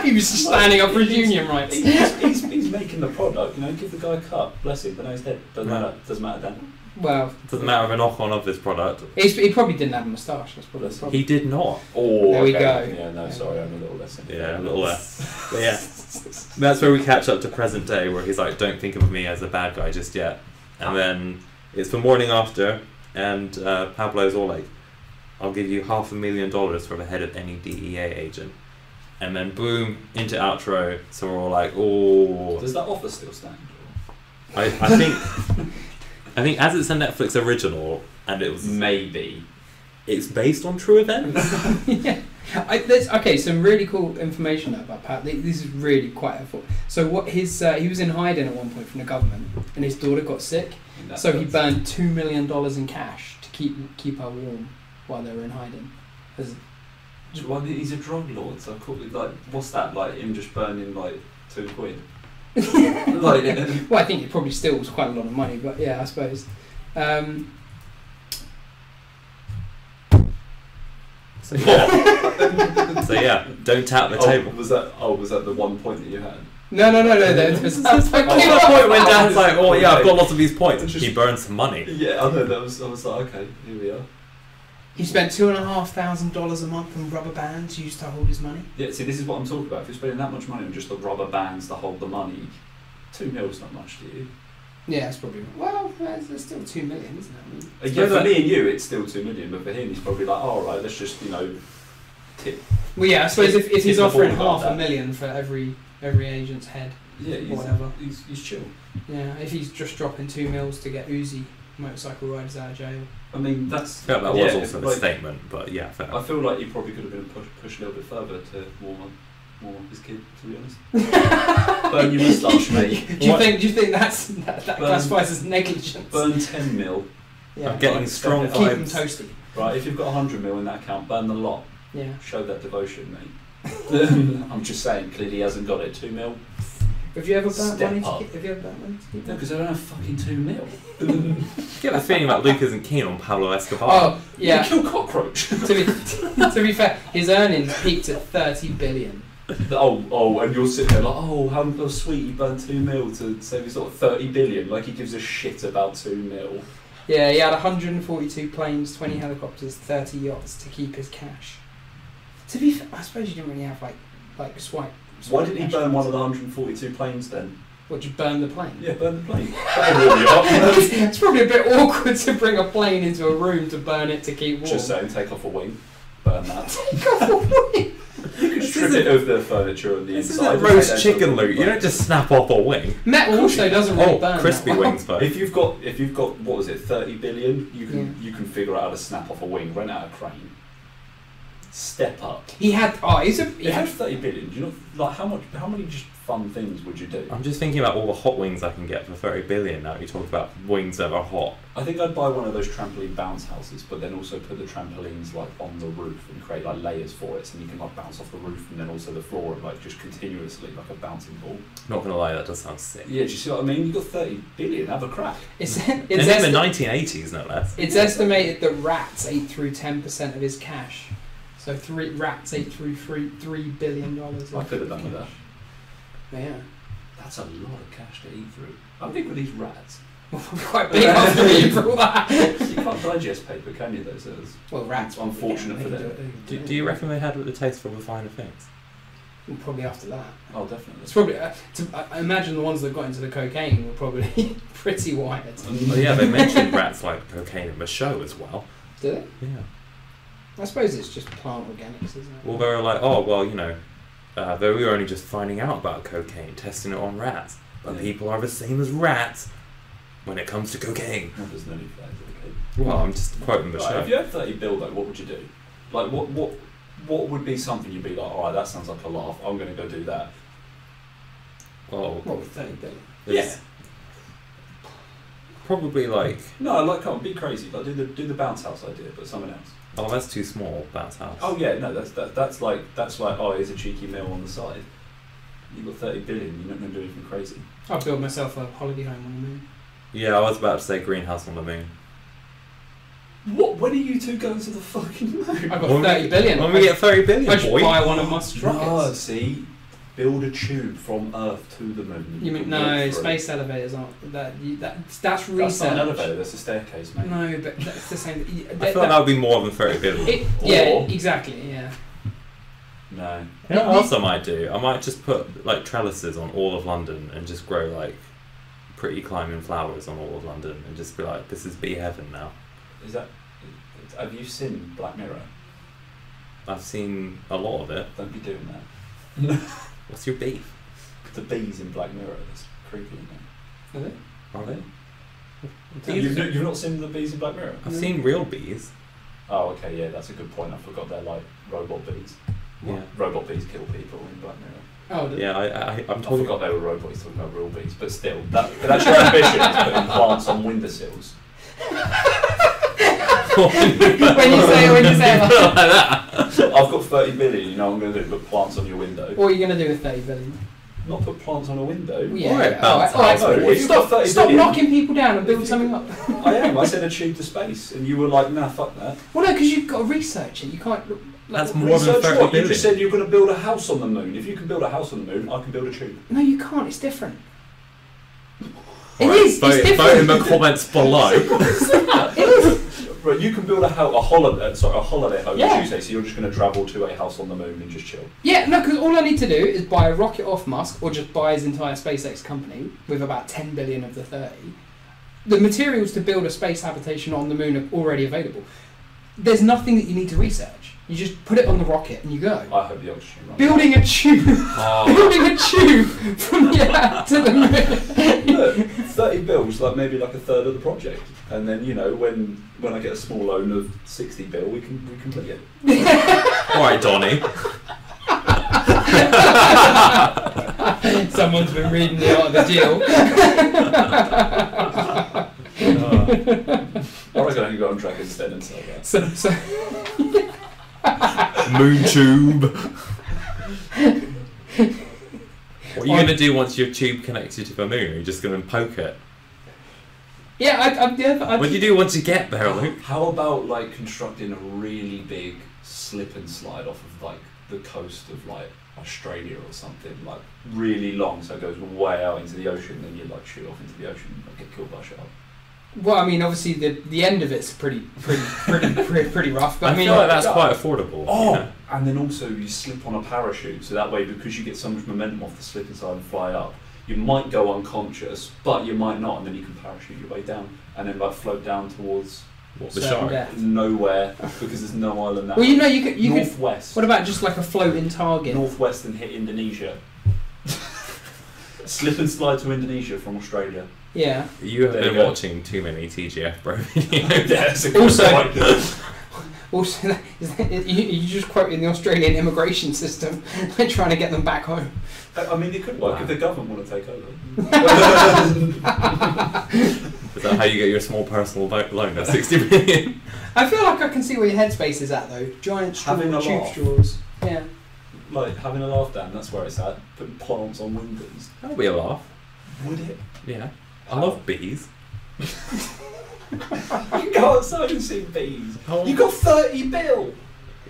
he was just standing up for his union rights. He's, he's, he's making the product. You know, give the guy a cut. Bless him. But now he's dead. Doesn't Yeah. matter. Doesn't matter. Dan. Well, it doesn't matter the knock on of this product. he's, he probably didn't have a moustache. That's probably the problem. He did not. Oh, There we okay. go. Yeah, no, sorry, I'm a little less. Yeah, a little less. But (laughs) yeah, that's where we catch up to present day, where he's like, "Don't think of me as a bad guy just yet." And then it's the morning after, and uh, Pablo's all like, "I'll give you half a million dollars for the head of any DEA agent." And then boom into outro. So we're all like, "Oh." Does that offer still stand? I, I think, (laughs) I think as it's a Netflix original, and it was Maybe. it's based on true events. (laughs) yeah. I, there's, okay, some really cool information about Pat. This is really quite helpful. So what his uh, he was in hiding at one point from the government, and his daughter got sick. So he burned two million dollars in cash to keep keep her warm while they were in hiding. As, Well, he's a drug lord, so I call it like, what's that? Like him just burning like two quid? Like, (laughs) well, I think it probably still was quite a lot of money, but yeah, I suppose. Um, So yeah, (laughs) so yeah, don't tap the oh, table. was that? Oh, was that the one point that you had? no, no, no, no. There, there's That's like (laughs) Oh. the point when Dan's like, "Oh yeah, I've got lots of these points." Just- He burns some money. Yeah, I know. That was. I was like, okay, here we are. He spent two and a half thousand dollars a month on rubber bands used to hold his money. Yeah, see, this is what I'm talking about. If you're spending that much money on just the rubber bands to hold the money, two mil's not much to you. Yeah, that's probably well. There's, there's still two million, isn't it? I mean, Uh, yeah, for me and you, it's still two million, but for him, he's probably like, all right, let's just you know, tip. well, yeah, I suppose if, if he's offering ball about half a million for every every agent's head, Yeah, or he's, whatever. he's, he's chill. Yeah, if he's just dropping two mils to get Uzi motorcycle riders out of jail. I mean, that's. Yeah, that yeah, was also a like, statement, but yeah, fair. I feel like he probably could have been pushed push a little bit further to warm up, warm up his kid. To be honest. (laughs) Burn your moustache, mate. (laughs) Do you What? think? Do you think that's that, that Burn- classifies as negligence? Burn ten mil. yeah, I'm getting Right, strong keep keep them vibes. toasty. Right, if you've got hundred mil in that account, burn the lot. Yeah. Show that devotion, mate. (laughs) I'm just saying, clearly he hasn't got it. Two mil. Have you ever burnt Step money? To up. keep, have you ever burnt money? To keep No, because I don't have fucking two mil. (laughs) get the feeling that Luke isn't keen on Pablo Escobar. Oh yeah. You kill cockroach. (laughs) to be to be fair, his earnings peaked at thirty billion. oh, oh, and you're sitting there like, oh, how how sweet he burned two mil to save his sort of thirty billion. Like he gives a shit about two mil. Yeah, he had 142 planes, 20 helicopters, 30 yachts to keep his cash. To be fair, I suppose you didn't really have like like swipe. Why didn't he burn one of the 142 planes then? What, just burn the plane? Yeah, burn the plane. That'll warm you up. it's probably a bit awkward to bring a plane into a room to burn it to keep warm. Just saying, take off a wing, burn that. (laughs) take off a Wing. You could This strip it of the furniture on the this inside. isn't roast chicken, loot. You don't just snap off a wing. Metal also doesn't really Oh, burn. crispy that well. wings though. If you've got if you've got what was it, 30 billion, you can Yeah. you can figure out how to snap off a wing, rent out a crane. Step up. He had. Oh, he's a. He If had had, 30 billion, do you know, like, how much, how many just fun things would you do? I'm just thinking about all the hot wings I can get for 30 billion now. You talk about wings that are hot. I think I'd buy one of those trampoline bounce houses, but then also put the trampolines like on the roof and create like layers for it, so you can like bounce off the roof and then also the floor and like just continuously like a bouncing ball. Not gonna lie, that does sound sick. Yeah, do you see what I mean? You got 30 billion, have a crack. it's And (laughs) it's, in the 1980s, no less. it's estimated that rats ate through ten percent of his cash. So three rats ate through three three billion dollars. I could have done with that. Yeah. That's a lot of cash to eat through. How big were these rats? (laughs) Quite big after you for all (laughs) that. you can't digest paper, can you? Those those. Well, rats. It's unfortunate yeah, for them. do it, they Do, can do you reckon they had the taste for the finer things? Well, Probably after that. Oh, definitely. It's probably. Uh, to, I I imagine the ones that got into the cocaine were probably (laughs) pretty wired. Well, yeah, they mentioned rats like cocaine in the show as well. Do they? Yeah. I suppose it's just plant organics, isn't it? Well, they were like, oh, well, you know, uh, they were only just finding out about cocaine, testing it on rats. But Yeah. people are the same as rats when it comes to cocaine. Well, there's no need for that, okay. Well, I'm just quoting the Right, show. if you had 30 bill though, what would you do? Like, what what what would be something you'd be like, alright, that sounds like a laugh, I'm going to go do that? Well, What with thirty billion? there's probably like, No, like, come on, be crazy. Like, do the do the bounce house idea, but someone else. Oh, that's too small, bounce house. Oh yeah, no, that's that, that's like that's like oh, here's a cheeky meal on the side. You've got 30 billion, you're not going to do anything crazy. I'll build myself a holiday home on the moon. Yeah, I was about to say greenhouse on the moon. What? When are you two going to the fucking moon? I've got When we- thirty billion. When we get 30 billion, I should boy. buy one of my No, rockets. see, build a tube from Earth to the moon. You mean no? walk through. Space elevators aren't that. You, that that's That's research. not an elevator. That's a staircase, mate. No, but that's the same. y- I that- feel like that would be more than 30 billion. it, yeah, exactly. Yeah. No. You know what else I might do? I might just put like trellises on all of London and just grow like pretty climbing flowers on all of London and just be like, this is bee heaven now. Is that? Have you seen Black Mirror? I've seen a lot of it. Don't be doing that. (laughs) What's your beef? The bees in Black Mirror. That's creepy. Isn't it? Are they? Are they? You've, not- you've not seen the bees in Black Mirror? I've seen real bees. Oh, okay, yeah, that's a good point. I forgot they're like robot bees. Yeah. Robot bees kill people in Black Mirror. Oh, do? Yeah, I, I, I'm I talking forgot they were robots talking about real bees, but still, that, that's your ambition is putting plants on windowsills. (laughs) when you say when you say like, I've got 30 billion, you know what I'm going to do? Put plants on your window. what are you gonna do with thirty billion? Not put plants on a window. Yeah. Alright, all right, all right. No, if you've got 30 Stop billion- knocking people down and build something up. I am, I said a tube to space, and you were like, nah, fuck that. Well, no, because you've got to research it. You can't. Like, That's more than Research 30 what? You billion. just said you're going to build a house on the moon. If you can build a house on the moon, I can build a tube. No, you can't. It's different. It Alright, is, it's Vote, different. vote in the comments below. (laughs) It is. Right, you can build a house, a holiday, uh, sorry, a holiday home, Yeah. as you. So you're just going to travel to a house on the moon and just chill. Yeah, no, because all I need to do is buy a rocket off Musk, or just buy his entire SpaceX company with about 10 billion of the 30. The materials to build a space habitation on the moon are already available. There's nothing that you need to research. You just put it on the rocket and you go. I hope the oxygen runs. Building a tube, Oh, (laughs) building a tube from the Earth to the moon. Look, thirty bills, like maybe like a third of the project, and then you know when when I get a small loan of sixty bill, we can we complete it. Alright, (laughs) Donny. (laughs) Someone's been reading the art of the deal. Oh. I reckon I can go on track instead and say that. So, so Moon tube. What are you going to do once your tube connects you to the moon? Are you just going to poke it? yeah, I, I, yeah, I, What do you do once you get there, Luke? How about like constructing a really big slip and slide off of like the coast of like Australia or something, like really long, so it goes way out into the ocean, then you like shoot off into the ocean and like, get killed by a shark. Well, I mean, obviously the the end of it's pretty pretty pretty (laughs) pretty, pretty rough. But I, I mean, feel like that's yeah. quite affordable. Oh, you know? and then also you slip on a parachute, so that way because you get so much momentum off the slip and slide and fly up, you might go unconscious, but you might not, and then you can parachute your way down and then like float down towards What, the certain shark? death. nowhere (laughs) because there's no island that Well, you know, you could you could. What about just like a floating target? northwest and hit Indonesia. (laughs) Slip and slide to Indonesia from Australia. Yeah. You have There been go. watching too many TGF, bro. (laughs) videos. that's a good Also- point. (laughs) Also, (laughs) that, is that, you, you just quoting the Australian immigration system, like trying to get them back home. I I mean, it could work Wow. if the government want to take over. Is that how you get your small personal lo- loan of 60 million? I feel like I can see where your headspace is at though. Giant straw, Having a tube laugh. straws. Yeah. like having a laugh, Dan. That's where it's at. Putting plants on windows. That'll be a laugh. Would it? Yeah. I love bees. (laughs) you go outside and see bees. Oh. You got thirty bill.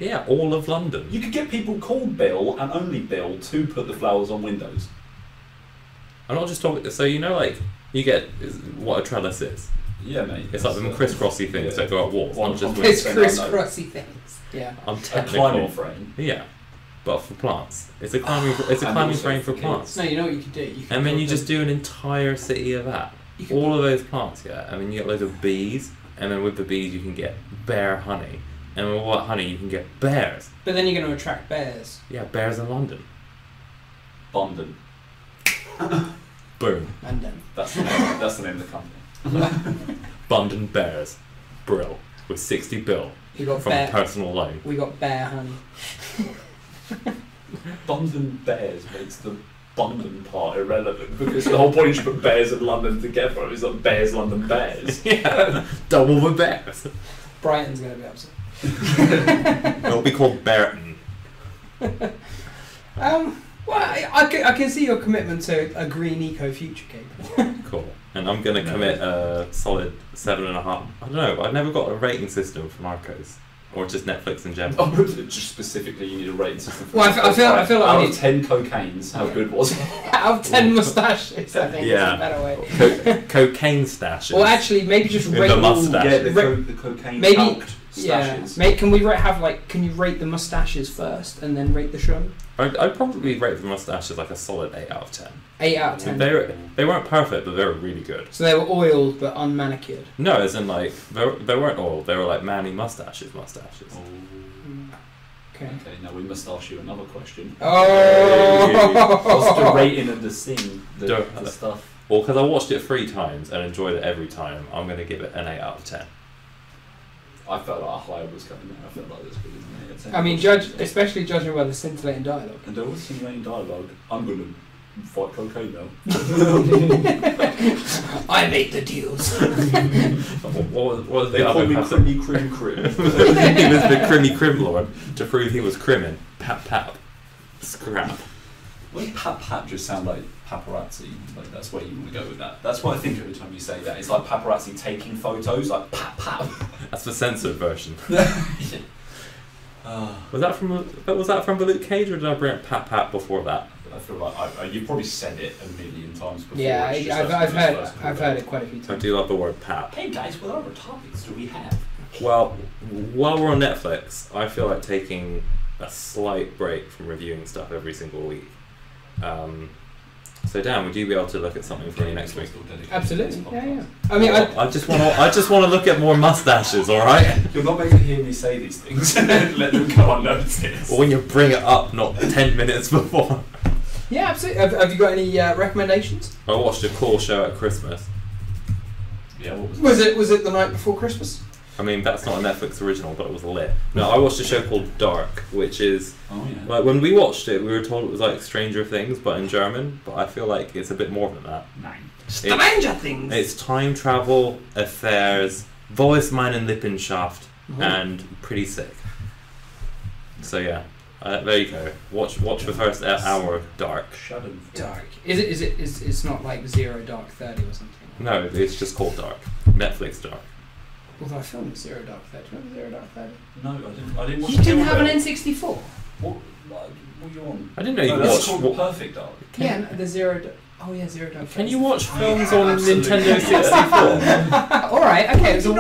Yeah, all of London. You could get people called Bill and only Bill to put the flowers on windows. I'm not just talking. So you know, like you get is, what a trellis is. Yeah, mate. It's like them crisscrossy things that go up walls. One not just It's (laughs) percent, I crisscrossy things. Yeah. I'm A technical. climbing frame. Yeah, but for plants, it's a climbing. It's a And climbing also frame for for plants. No, you know what you could do. You could And then you the- just do an entire city of that. you could All of those plants, yeah. And then you get loads of bees, and then with the bees you can get bear honey, and with what honey you can get bears. But then you're going to attract bears. Yeah, bears in London. Bondon. (laughs) Boom. And. That's the name. That's the name of the company. (laughs) London Bears. Brill. With 60 bill You got from bear. personal loan. We got bear honey. (laughs) (laughs) Bondon Bears makes the Bondon part irrelevant because the whole point is you put Bears and London together. It's like Bears London Bears. (laughs) yeah, double the bears. Brighton's going to be upset. (laughs) It'll be called Bearton. Um. Well, I, I, can, I can see your commitment to a green eco future, Kate. Cool. And I'm gonna commit a solid seven and a half. I don't know. I've never got a rating system for Narcos, or just Netflix in general. Oh, (laughs) just specifically, you need a rating system. For Well, I fe- I feel- I feel like out we of need- ten cocaines, how good was it? (laughs) Out of ten mustaches, I think Yeah. is a better way. Co- (laughs) cocaine stashes. Or actually, maybe just In rate the all- mustache. Yeah, the, co- the cocaine maybe- alked Yeah, stashes. mate. Can we ra- have like? Can you rate the mustaches first and then rate the show? I'd, I'd probably rate the mustaches like a solid eight out of ten. Eight out of ten. They were they weren't perfect, but they were really good. So they were oiled but unmanicured. No, as in like they, were- they weren't all. They were like manny mustaches, mustaches. Oh, hmm. Okay. okay, now we must ask you another question. (laughs) Oh. What's the rating of the scene? The, the stuff. Well, because I watched it three times and enjoyed it every time, I'm gonna give it an eight out of ten. I felt like a high was coming there. I felt like this was an eight out of 10. I mean, judge, especially judging by the scintillating dialogue. And there was scintillating dialogue. I'm gonna fight cocaine now. (laughs) I make the deals. (laughs) what, what was, what was They the call other me person? Crimmy Crim Crim. (laughs) he was the crimmy crim lord to prove he was crimin. Pap pap. Scrap. Wouldn't pap pap just sound like paparazzi? Like that's where you want to go with that. That's what I think every time you say that. It's like paparazzi taking photos, like pap pap. (laughs) That's the censored version. (laughs) Ah, Was that from but was that from the Luke Cage or did I bring up Pat Pat before that? I feel like I, I, you've probably said it a million times before. yeah, I, I've, that's I've when heard, I've heard it quite a few times. I do love the word pap. Hey guys, what other topics do we have? Well, while we're on Netflix, I feel like taking a slight break from reviewing stuff every single week. Um, so Dan, would you be able to look at something for me next week? Absolutely. Yeah, yeah. I mean, I, I just want to. I just want to look at more mustaches. All right. (laughs) You're not meant to hear me say these things and (laughs) then let them go unnoticed. Or when you bring it up, not ten minutes before. yeah, absolutely. Have, have you got any uh, recommendations? I watched a cool show at Christmas. Yeah, what was, Was it was it the night before Christmas? I mean, that's not a Netflix original, but it was lit. No, I watched a show called Dark, which is Oh yeah. like when we watched it, we were told it was like Stranger Things, but in German. But I feel like it's a bit more than that. Nine. Stranger Things. It's time travel, affairs, Voice meinen Lippenschaft, Mhm. and pretty sick. So yeah, uh, there you go. Watch watch the first uh, hour of Dark. Schadenfreude. Dark. Is it? Is it? Is it's not like Zero Dark Thirty or something? No, it's just called Dark. Netflix Dark. Although I filmed Zero Dark Thirty. Remember Zero Dark Thirty? No, I didn't. I didn't watch You didn't Kill have an Bill. N sixty four. What? What what you on? I didn't know you no, could that's watch. called wa- Perfect Dark. Yeah, no, the Zero. Da- oh yeah, Zero Dark. Can you watch films on Absolutely. Nintendo (laughs) 64? (laughs) All right. Okay. It was a,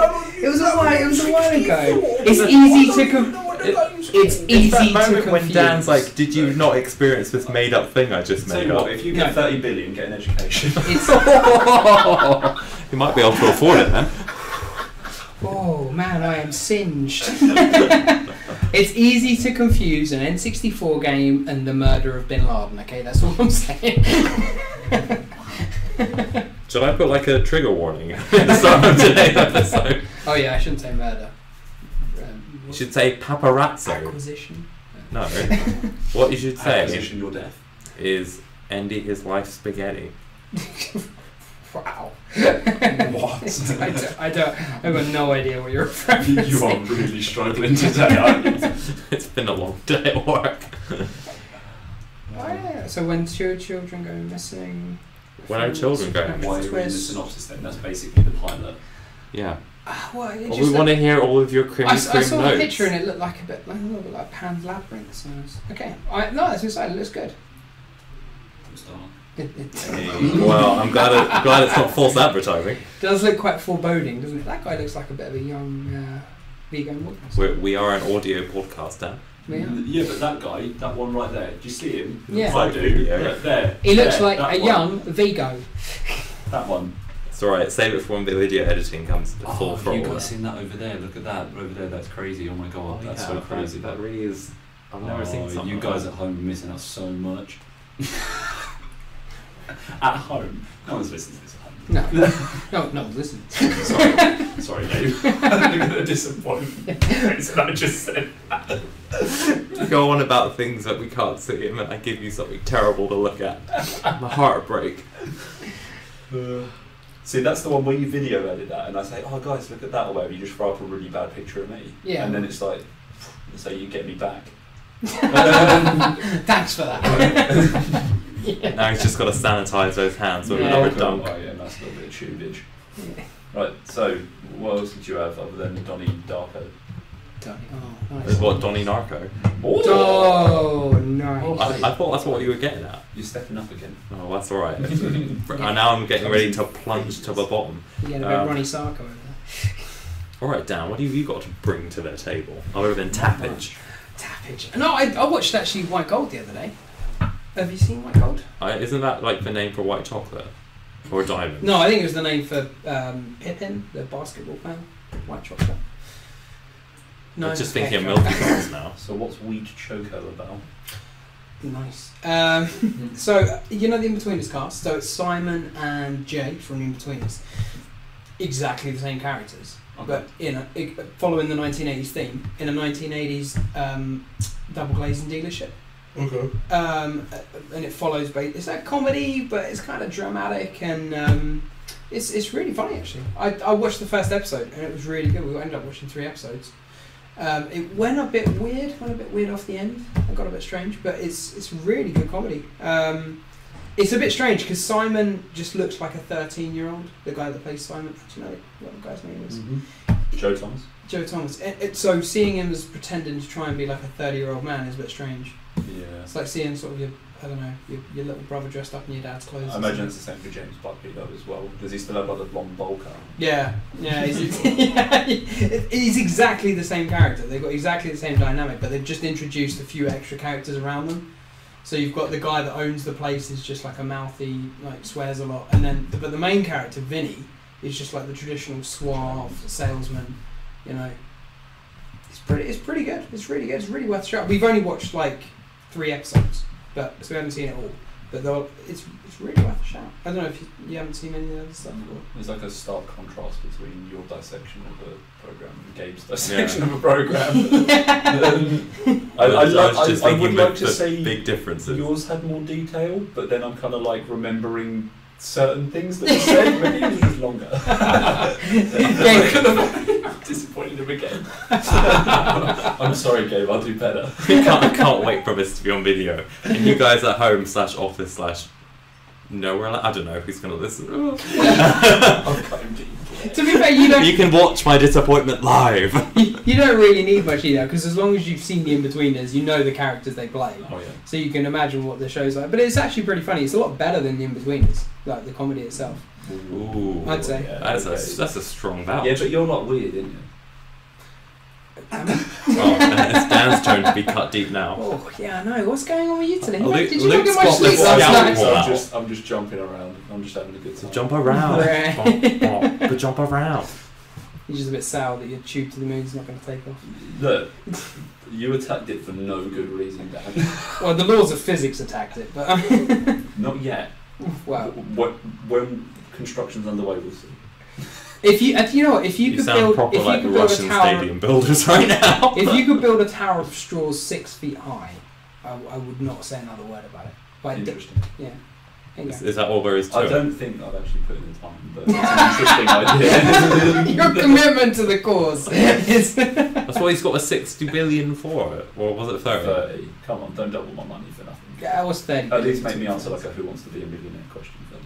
it was a while. It was a while ago. It's easy to. Com- it's It's easy that to moment when. Dan's like, "Did you not experience this made-up thing I just Tell made you up?" what, if you get No. 30 billion, get an education. (laughs) It's you might be able to afford it then. Oh man, I am singed. (laughs) it's easy to confuse an N64 game and the murder of Bin Laden. Okay, that's all I'm saying. (laughs) Should I put like a trigger warning at the start of today's (laughs) episode? Oh yeah, I shouldn't say murder. Um, You should say paparazzo. Acquisition. No. what you should say Acquisition your death. is Andy his life spaghetti. Wow. What? (laughs) I don't, I don't. I've got no idea what you're (laughs) referencing. you are really struggling today, aren't you? (laughs) It's been a long day at work. Oh, yeah. So when two children go missing. When our children go French Why are you reading the synopsis then? That's basically the pilot. Yeah. Ah, well, Well, we want to hear all of your cream I, s- I cream saw notes. a picture and it looked like a bit, like a little bit like Pan's Labyrinth. So it's- okay, I, no, that's inside. It looks good. It's dark. It, it well, I'm glad, it, I'm glad it's not false advertising. does look quite foreboding, doesn't it? That guy looks like a bit of a young uh, vegan wilderness. We're, we are an audio podcast, Dan. Yeah. Yeah, but that guy, that one right there, do you see him? Yeah. I do. Yeah. Yeah, there. He looks there, like a one. young Vigo. That one. It's alright, save it for when the video editing comes to full Oh, throttle. you guys seen that over there? Look at that over there. That's crazy. Oh my god, Oh, that's yeah, so crazy. That really is. I've never Oh, seen something You guys at home are missing out so much. (laughs) (laughs) at home, no one's listening to this at home. No, no, no. Listen. (laughs) Sorry, sorry, Dave. (laughs) I'm gonna disappoint. That's what I just said. You go on about things that we can't see, and then I give you something terrible to look at. My heart break. Uh, see, that's the one where you video edit that, and I say, "Oh, guys, look at that," or whatever. You just throw up a really bad picture of me, Yeah. and then it's like, so you get me back. Thanks for that. Yeah. Now he's just got to sanitize those hands with Yeah. another dunk. Oh, yeah, that's a little bit of tubage. Yeah. Right. So, what else did you have other than Donnie Darko? Donnie, Oh, Is nice. what Donnie Narco? Oh, nice. I, I thought that's what you were getting at. You're stepping up again. Oh, that's alright. And (laughs) now I'm getting ready to plunge to the bottom. You get a bit Um, Ronnie Sarko over there. Alright, Dan, what have you got to bring to their table other than tappage? Tappage. No, I, I watched actually White Gold the other day. Have you seen White Gold? Uh, isn't that like the name for white chocolate? Or diamond? No, I think it was the name for um, Pippen, the basketball player. White chocolate. No, I'm just thinking of Milky Bars now. So, what's Weed Choco about? Nice. Um, (laughs) so you know the Inbetweeners cast. So it's Simon and Jay from the Inbetweeners. Exactly the same characters, but in a, i- following the 1980s theme in a 1980s um, double glazing dealership. Okay. um, and it follows. Ba- it's a comedy, but it's kind of dramatic and um, it's it's really funny actually. I, I watched the first episode and it was really good. We ended up watching three episodes. Um, it went a bit weird, went a bit weird off the end. It got a bit strange, but it's it's really good comedy. Um, it's a bit strange because Simon just looks like a thirteen-year-old. The guy that plays Simon, do you know what the guy's name is? Mm-hmm. Joe Thomas. Joe Thomas. It, it, so seeing him as pretending to try and be like a thirty-year-old man is a bit strange. Yeah. It's like seeing sort of your, I don't know, your, your little brother dressed up in your dad's clothes. I imagine it's the same for James Buckley though as well. Does he still have like the blonde bowl cut? Yeah, yeah, he's, (laughs) yeah, he's exactly the same character. They've got exactly the same dynamic, but they've just introduced a few extra characters around them. So you've got the guy that owns the place is just like a mouthy, like swears a lot, and then but the main character Vinny is just like the traditional suave salesman. You know, it's pretty. It's pretty good. It's really good. It's really worth a shot. We've only watched like three episodes, but so we haven't seen it all. But they'll- it's it's really worth a shout. I don't know if you, you haven't seen any of the other stuff. Or, There's like a stark contrast between your dissection of a program and Gabe's dissection of a program. (laughs) Um, I, I, I was lo- I, I would like to the say big differences. yours had more detail, but then I'm kind of like remembering certain things that you said. Maybe it was just longer. (laughs) (laughs) I'm disappointing him again. (laughs) I'm sorry, Gabe. I'll do better. I can't, I can't wait for this to be on video. And you guys at home slash office slash nowhere. I don't know who's gonna listen. (laughs) I'll cut him deep. to be fair, you don't you can watch my disappointment live. (laughs) you, you don't really need much either because as long as you've seen the Inbetweeners, you know the characters they play, Oh yeah. so you can imagine what the show's like. But it's actually pretty funny. It's a lot better than the Inbetweeners, like the comedy itself. Ooh, I'd say. Yeah, that's okay. a that's a strong vouch. Yeah, but you're not weird, aren't you? (laughs) well, it's Dan's turn to be cut deep now. Oh yeah, I know. What's going on with you today? Oh, Luke- Did you Luke's not get much got the sleep scalpel last night? I'm just, I'm just jumping around. I'm just having a good time. jump around. Right. Bop, bop, but jump around. (laughs) You're just a bit sour that your tube to the moon's not going to take off. Look, you attacked it for no good reason, Dan. (laughs) Well, the laws of physics attacked it, but Not yet. wow. What, when construction's underway, we'll see. If you, if you know, what, if you, You, could sound build, proper if you like could build a tower, stadium builders (laughs) right now. if you could build a tower of straws six feet high, I, I would not say another word about it. But I di- Interesting. yeah, There you Is, go. is that all there is to I it? don't think I've actually put in the time, but it's an interesting (laughs) idea. Your commitment to the cause is. (laughs) That's why he's got a 60 billion for it. Or was it 30? 30. Come on, don't double my money for nothing. I was thirty. At least make me answer like a who wants to be a millionaire question first.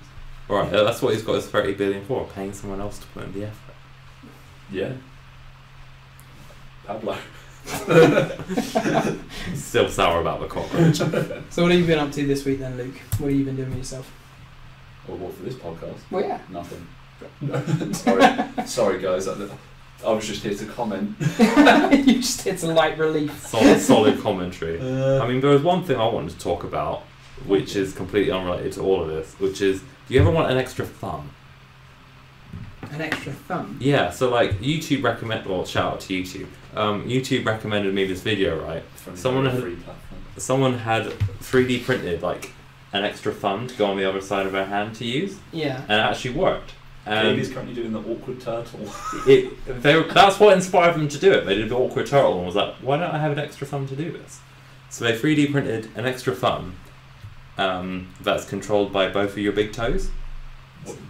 Right, that's what he's got his 30 billion for, paying someone else to put in the effort. Yeah. Pablo. (laughs) Still sour about the cockroach. (laughs) So what have you been up to this week then, Luke? What have you been doing with yourself? Or what for this podcast? Well, yeah. Nothing. (laughs) sorry, sorry guys. I, I was just here to comment. you just hit a light relief. solid, solid commentary. Uh, I mean, there was one thing I wanted to talk about, which is completely unrelated to all of this, which is do you ever want an extra thumb? An extra thumb. Yeah, so like YouTube recommend. Well, shout out to YouTube. Um, YouTube recommended me this video, right? from someone had- Someone had 3D printed like an extra thumb to go on the other side of her hand to use, Yeah. and it actually worked. Baby's Um, currently doing the awkward turtle. (laughs) it, they, that's what inspired them to do it. They did the awkward turtle and was like, why don't I have an extra thumb to do this? So they 3D printed an extra thumb um, that's controlled by both of your big toes.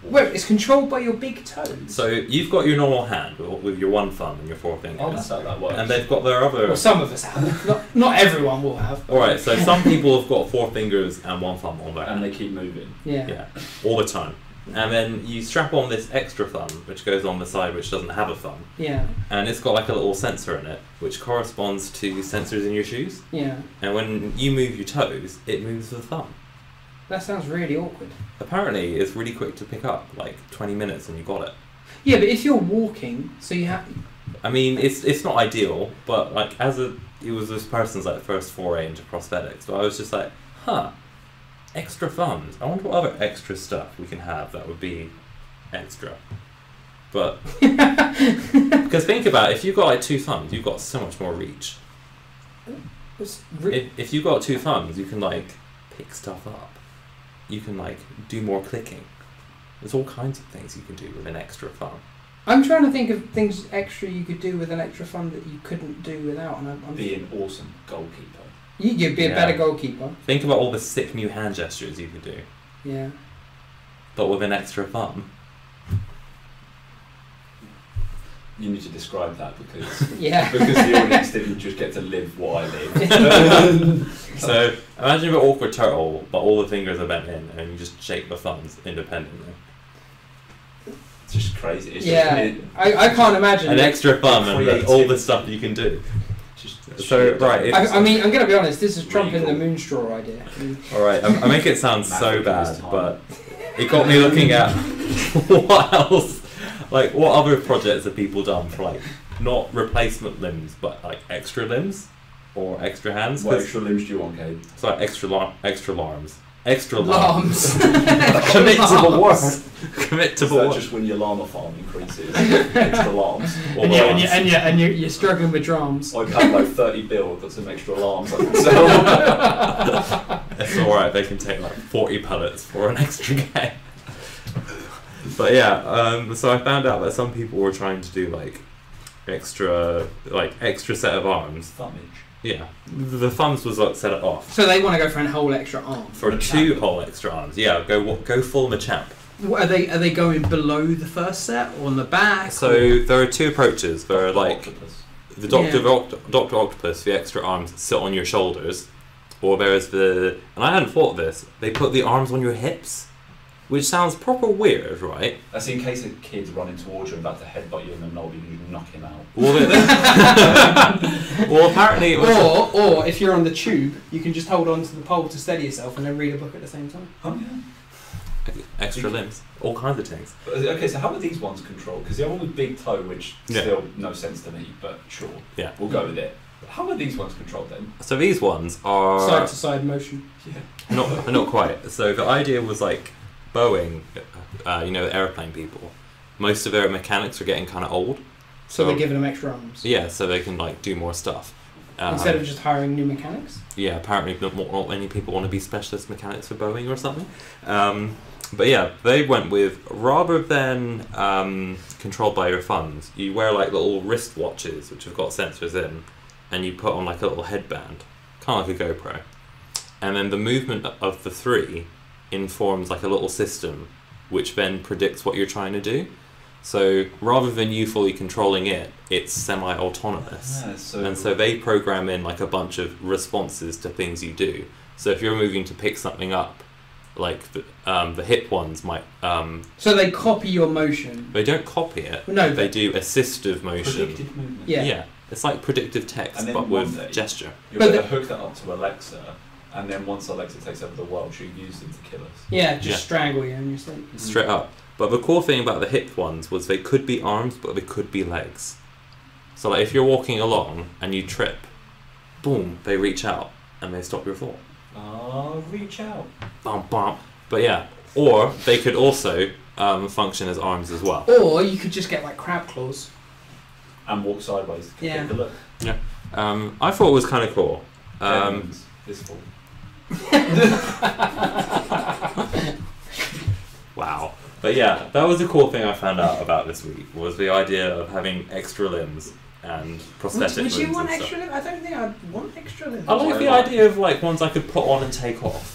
Wait, it's controlled by your big toes. So you've got your normal hand with, with your one thumb and your four fingers, Oh, that's how that works. and they've got their other. well, some of us have. Not, not everyone will have. All right, so some people have got four fingers and one thumb on their and hand. they keep moving. Yeah. Yeah, all the time. And then you strap on this extra thumb, which goes on the side which doesn't have a thumb, Yeah. and it's got like a little sensor in it, which corresponds to sensors in your shoes. Yeah. And when you move your toes, it moves the thumb. That sounds really awkward. Apparently, it's really quick to pick up, like 20 minutes, and you got it. Yeah, but if you're walking, so you have. I mean, it's it's not ideal, but like as a it was this person's like first foray into prosthetics, so I was just like, huh, extra thumbs. I wonder what other extra stuff we can have that would be extra. But (laughs) because think about it, if you've got like two thumbs, you've got so much more reach. Re- If, if you've got two thumbs, you can like pick stuff up. You can like do more clicking. There's all kinds of things you can do with an extra thumb. I'm trying to think of things extra you could do with an extra thumb that you couldn't do without. And I'm, I'm Be an awesome goalkeeper. You could be a Yeah. better goalkeeper. Think about all the sick new hand gestures you could do, Yeah. but with an extra thumb. You need to describe that because (laughs) Yeah. because the audience didn't just get to live what I live. (laughs) So imagine an awkward turtle, but all the fingers are bent in, and you just shake the thumbs independently. It's just crazy. It's yeah. Just, it, I, I can't imagine. An extra thumb and all the stuff you can do. Just So, right, I, I mean, I'm going to be honest. This is Trump in the Moonstraw idea. All right, I, I make it sound so bad, but it got me looking at (laughs) what else, like what other projects have people done for like not replacement limbs, but like extra limbs or extra hands. What 'Cause- extra limbs do you want, Gabe? So like extra lar- extra arms, extra Lambs. (laughs) Commit to the Lambs. word. Commit to the that word. just when your llama farm increases? extra alarms. (laughs) Or And, you, and, you, and, you, and you, you're struggling with drums. I've had like 30 bill, I've got some extra alarms I can (laughs) sell. It's alright, they can take like 40 pellets for an extra game. but yeah, um, so I found out that some people were trying to do like extra, like extra set of arms. Thumbage. Yeah, the thumbs was like set it off So they want to go for a whole extra arm. for two champ. whole extra arms. Yeah, go go full Machamp. What, are they are they going below the first set or on the back? or- So there are two approaches. There are like Octopus. the Doctor Yeah. Oct- Doctor Octopus, the extra arms sit on your shoulders, or there's the and I hadn't thought of this. They put the arms on your hips, which sounds proper weird, right? That's in case a kid's running towards you and about to headbutt you in the knob, you can knock him out. Well, the- (laughs) well apparently it was Or, or if you're on the tube, you can just hold on to the pole to steady yourself and then read a book at the same time. Oh, yeah. extra limbs, all kinds of things. But, uh, Okay, so how are these ones controlled? Because the other one with big toe, which Yeah. still no sense to me, but sure. Yeah. We'll go with it. But how are these ones controlled then? So these ones are Side to side motion. Yeah. not not quite. So the idea was like Boeing, uh, you know, airplane people. Most of their mechanics are getting kind of old. So So- they're giving them extra arms. Yeah, so they can like do more stuff. Um, Instead of just hiring new mechanics. yeah, apparently not, not many people want to be specialist mechanics for Boeing or something. Um, but yeah, they went with rather than um, controlled by your thumbs, you wear like little wrist watches which have got sensors in, and you put on like a little headband, kind of like a GoPro, and then the movement of the three informs like a little system, which then predicts what you're trying to do. So rather than you fully controlling it, it's semi-autonomous. Yeah, so, And so they program in like a bunch of responses to things you do. So if you're moving to pick something up, like the, um, the hip ones might, um, So they copy your motion. they don't copy it. No, They but, do assistive motion. predictive movement. Yeah. it's like predictive text, but with day- gesture. You're But going to the- hook that up to Alexa, and then once Alexa takes over the world, she'll use them to kill us. yeah, just Yeah. strangle you in your sleep. Straight up. But the cool thing about the hip ones was they could be arms, but they could be legs. So like if you're walking along and you trip, boom, they reach out and they stop your fall. Ah, reach out. Bum bum. But yeah, or they could also um, function as arms as well. Or you could just get like crab claws. And walk sideways to Yeah. take a look. Um, I thought it was kind of cool. Um, this fall. (laughs) wow. But yeah, that was a cool thing I found out about this week was the idea of having extra limbs and Would, prosthetic would you limbs want extra stuff. limb? I don't think I'd want extra limbs. I like the not? idea of like ones I could put on and take off.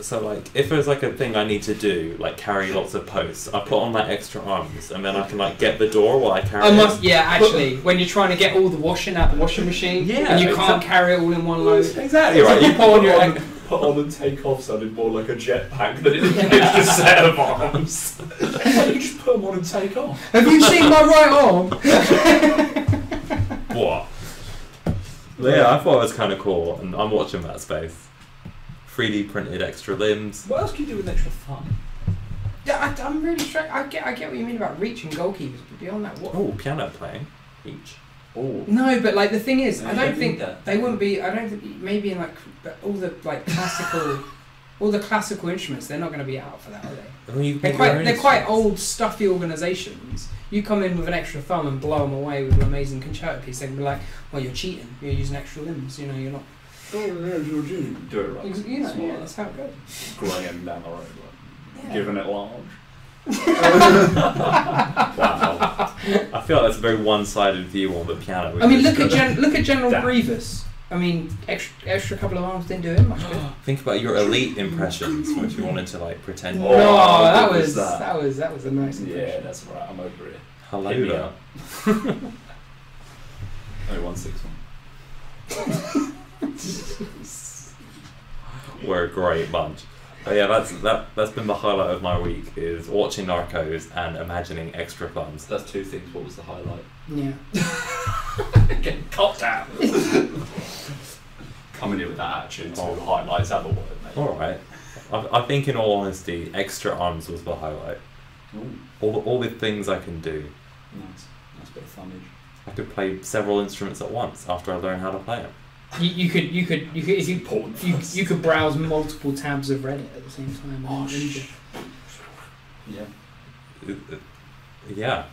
So like if there's like a thing I need to do, like carry lots of posts, I put on my extra arms and then I can like get the door while I carry I must, yeah, actually, when you're trying to get all the washing out the washing machine, Yeah, and you can't carry it all in one load. Exactly right. You put on your on, put on and take off sounded more like a jetpack than an extra (laughs) set of arms. Why (laughs) don't you just put them on and take off? Have you seen my right arm? (laughs) what? But yeah, I thought it was kind of cool, and I'm watching that space. 3D printed extra limbs. What else can you do with extra fun? Yeah, I, I'm really sure. I get, I get what you mean about reaching goalkeepers, but beyond that, what? Oh, piano playing each. Oh, No, but like the thing is, No, I don't don't think that. they wouldn't be. I don't think maybe in like but all the like classical, (laughs) all the classical instruments, they're not going to be out for that, are they? Oh, you They're quite they're quite old, stuffy organisations. You come in with an extra thumb and blow them away with an amazing concerto piece. They'd be like, "Well, you're cheating. You're using extra limbs. You know, you're not." Oh, do it right. You know, Smart. yeah, that's how it goes. Graham down the road, like, Yeah. giving it large. Wow. I feel like that's a very one-sided view on the piano. I mean, look at Gen- look at General Damn. Grievous. I mean, extra extra couple of arms didn't do him much good. (gasps) Think about your elite impressions, which you wanted to like pretend. Oh, no, that was was that? that was that was a nice impression. Yeah, that's right. I'm over it. Hello Hit me there. up. (laughs) Only oh, one six one. We're a great bunch. But yeah, that's that. That's been the highlight of my week is watching Narcos and imagining extra funds. That's two things. What was the highlight? Yeah. (laughs) Getting copped out. (laughs) Coming in with that attitude to Oh. highlights a word, mate. All right. I, I think, in all honesty, extra arms was the highlight. Ooh, All the, all the things I can do. nice. Nice bit of thumbage. I could play several instruments at once after I learn how to play them. You, you could you could you could if you, Important you, you could browse multiple tabs of Reddit at the same time. Oh, and- and sh- Yeah. Yeah,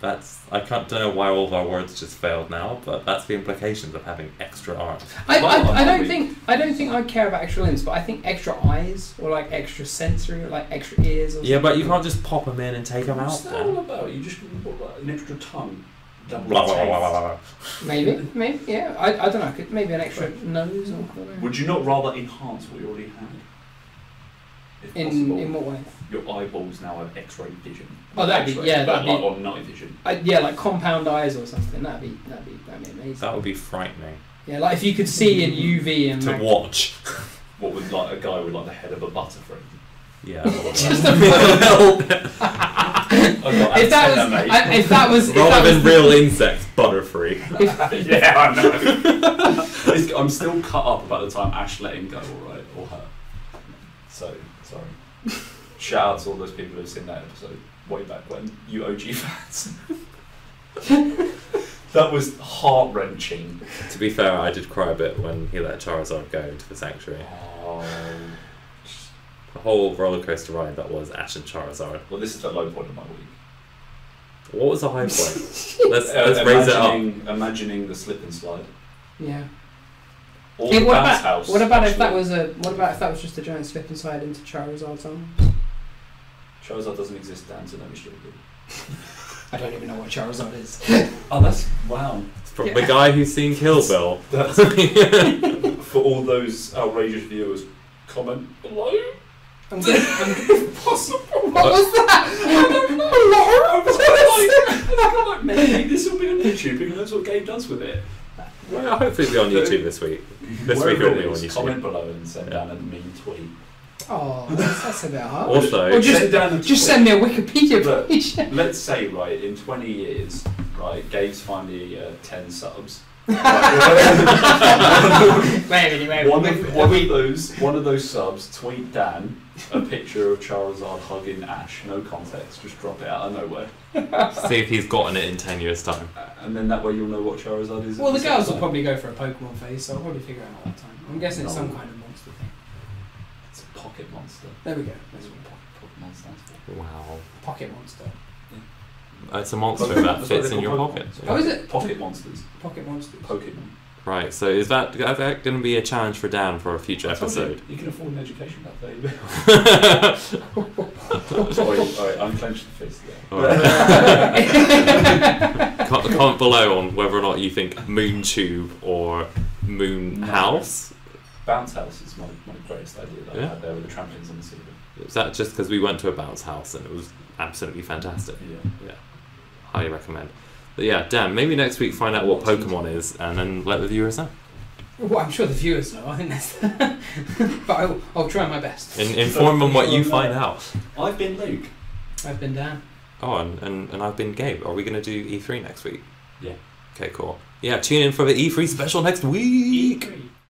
that's I can't don't know why all of our words just failed now, but that's the implications of having extra arms. I, Well, I, I I don't think I don't think I care about extra limbs, but I think extra eyes or like extra sensory or like extra ears. Or Yeah, but you can't just pop them in and take them out. What's that all about? You just what, an extra tongue. Double Blah, blah, blah, blah, blah, blah. Maybe, maybe, yeah. I, I don't know. Could, maybe an extra nose or whatever. Would you not rather enhance what you already had? If In possible, in what way? your eyeballs now have X-ray vision. Oh, that'd be- X-ray, yeah, but that'd like be- on night vision. I, yeah, like compound eyes or something. That'd be that'd be that'd be amazing. That would be frightening Yeah, like if you could see in UV and to mac- watch. What would like a guy with like the head of a butterfly? Yeah. (laughs) Just a (laughs) little bit. (laughs) I've if that was I, if that was if that Rather was than the- real insects, butterfree. (laughs) (laughs) yeah, I know. It's- I'm still cut up about the time Ash let him go, alright, or her. So, sorry. Shout out to all those people who've seen that episode way back when, you OG fans. that was heart wrenching. To be fair, I did cry a bit when he let Charizard go into the sanctuary. Oh. The whole roller coaster ride that was Ash and Charizard. Well, this is the low point of my week. What was the high point? (laughs) let's Uh, let's raise it up. imagining, imagining the slip and slide. yeah. Or Hey, the what bounce about house. what about if that actually. was a what about if that was just a giant slip and slide into Charizard's arm? Charizard doesn't exist, Dan, so don't be stupid. I don't even know what Charizard is. (laughs) Oh, that's wow. From Yeah. the guy who's seen Kill Bill. (laughs) That's for all those outrageous viewers. Comment below. I'm gonna, possible. What was that? I was like, maybe (laughs) this will be on YouTube because that's what Gabe does with it. well, hopefully it'll be on YouTube this week. This week Wherever it'll be on YouTube. Comment below and send Yeah. Dan a mean tweet. Oh, (laughs) that's, that's a bit hard. Also, Or just- Send Just send me a Wikipedia Look. page. Let's say, right, in 20 years, right, Gabe's finally uh, 10 subs. Right, wait a minute, wait a one, of, one of those, one of those subs, tweet Dan a picture of Charizard hugging Ash, no context, just drop it out of nowhere, (laughs) see if he's gotten it in 10 years' time. and then that way you'll know what Charizard is. Well, the same girls will probably go for a Pokemon face, so I'll probably figure it out that time. I'm guessing it's some kind of monster thing. It's a pocket monster. There we go. That's what pocket, Pokemon stands for. Wow. Pocket monster. It's a monster that fits in your called pocket. Pokemon. Oh, is it? Pocket monsters. Pocket monsters. Pokemon. Right, so is that, is that going to be a challenge for Dan for a future I told you, episode? You can afford an education that (laughs) day. sorry, sorry, unclench the fist there. Alright. Co- Comment below on whether or not you think Moon Tube or Moon No. House. Bounce house is my, my greatest idea that I Yeah. had there with the trampolines on the ceiling. Is that just because we went to a bounce house and it was absolutely fantastic? Yeah. Yeah. Highly recommend. But yeah, Dan, maybe next week find out what Pokemon is and then let the viewers know. Well, I'm sure the viewers know. I think that's. (laughs) but I'll, I'll try my best. In, inform them what you find out. I've been Luke. I've been Dan. Oh, and, and, and I've been Gabe. Are we going to do E3 next week? Yeah. Okay, cool. Yeah, tune in for the E3 special next week. E3.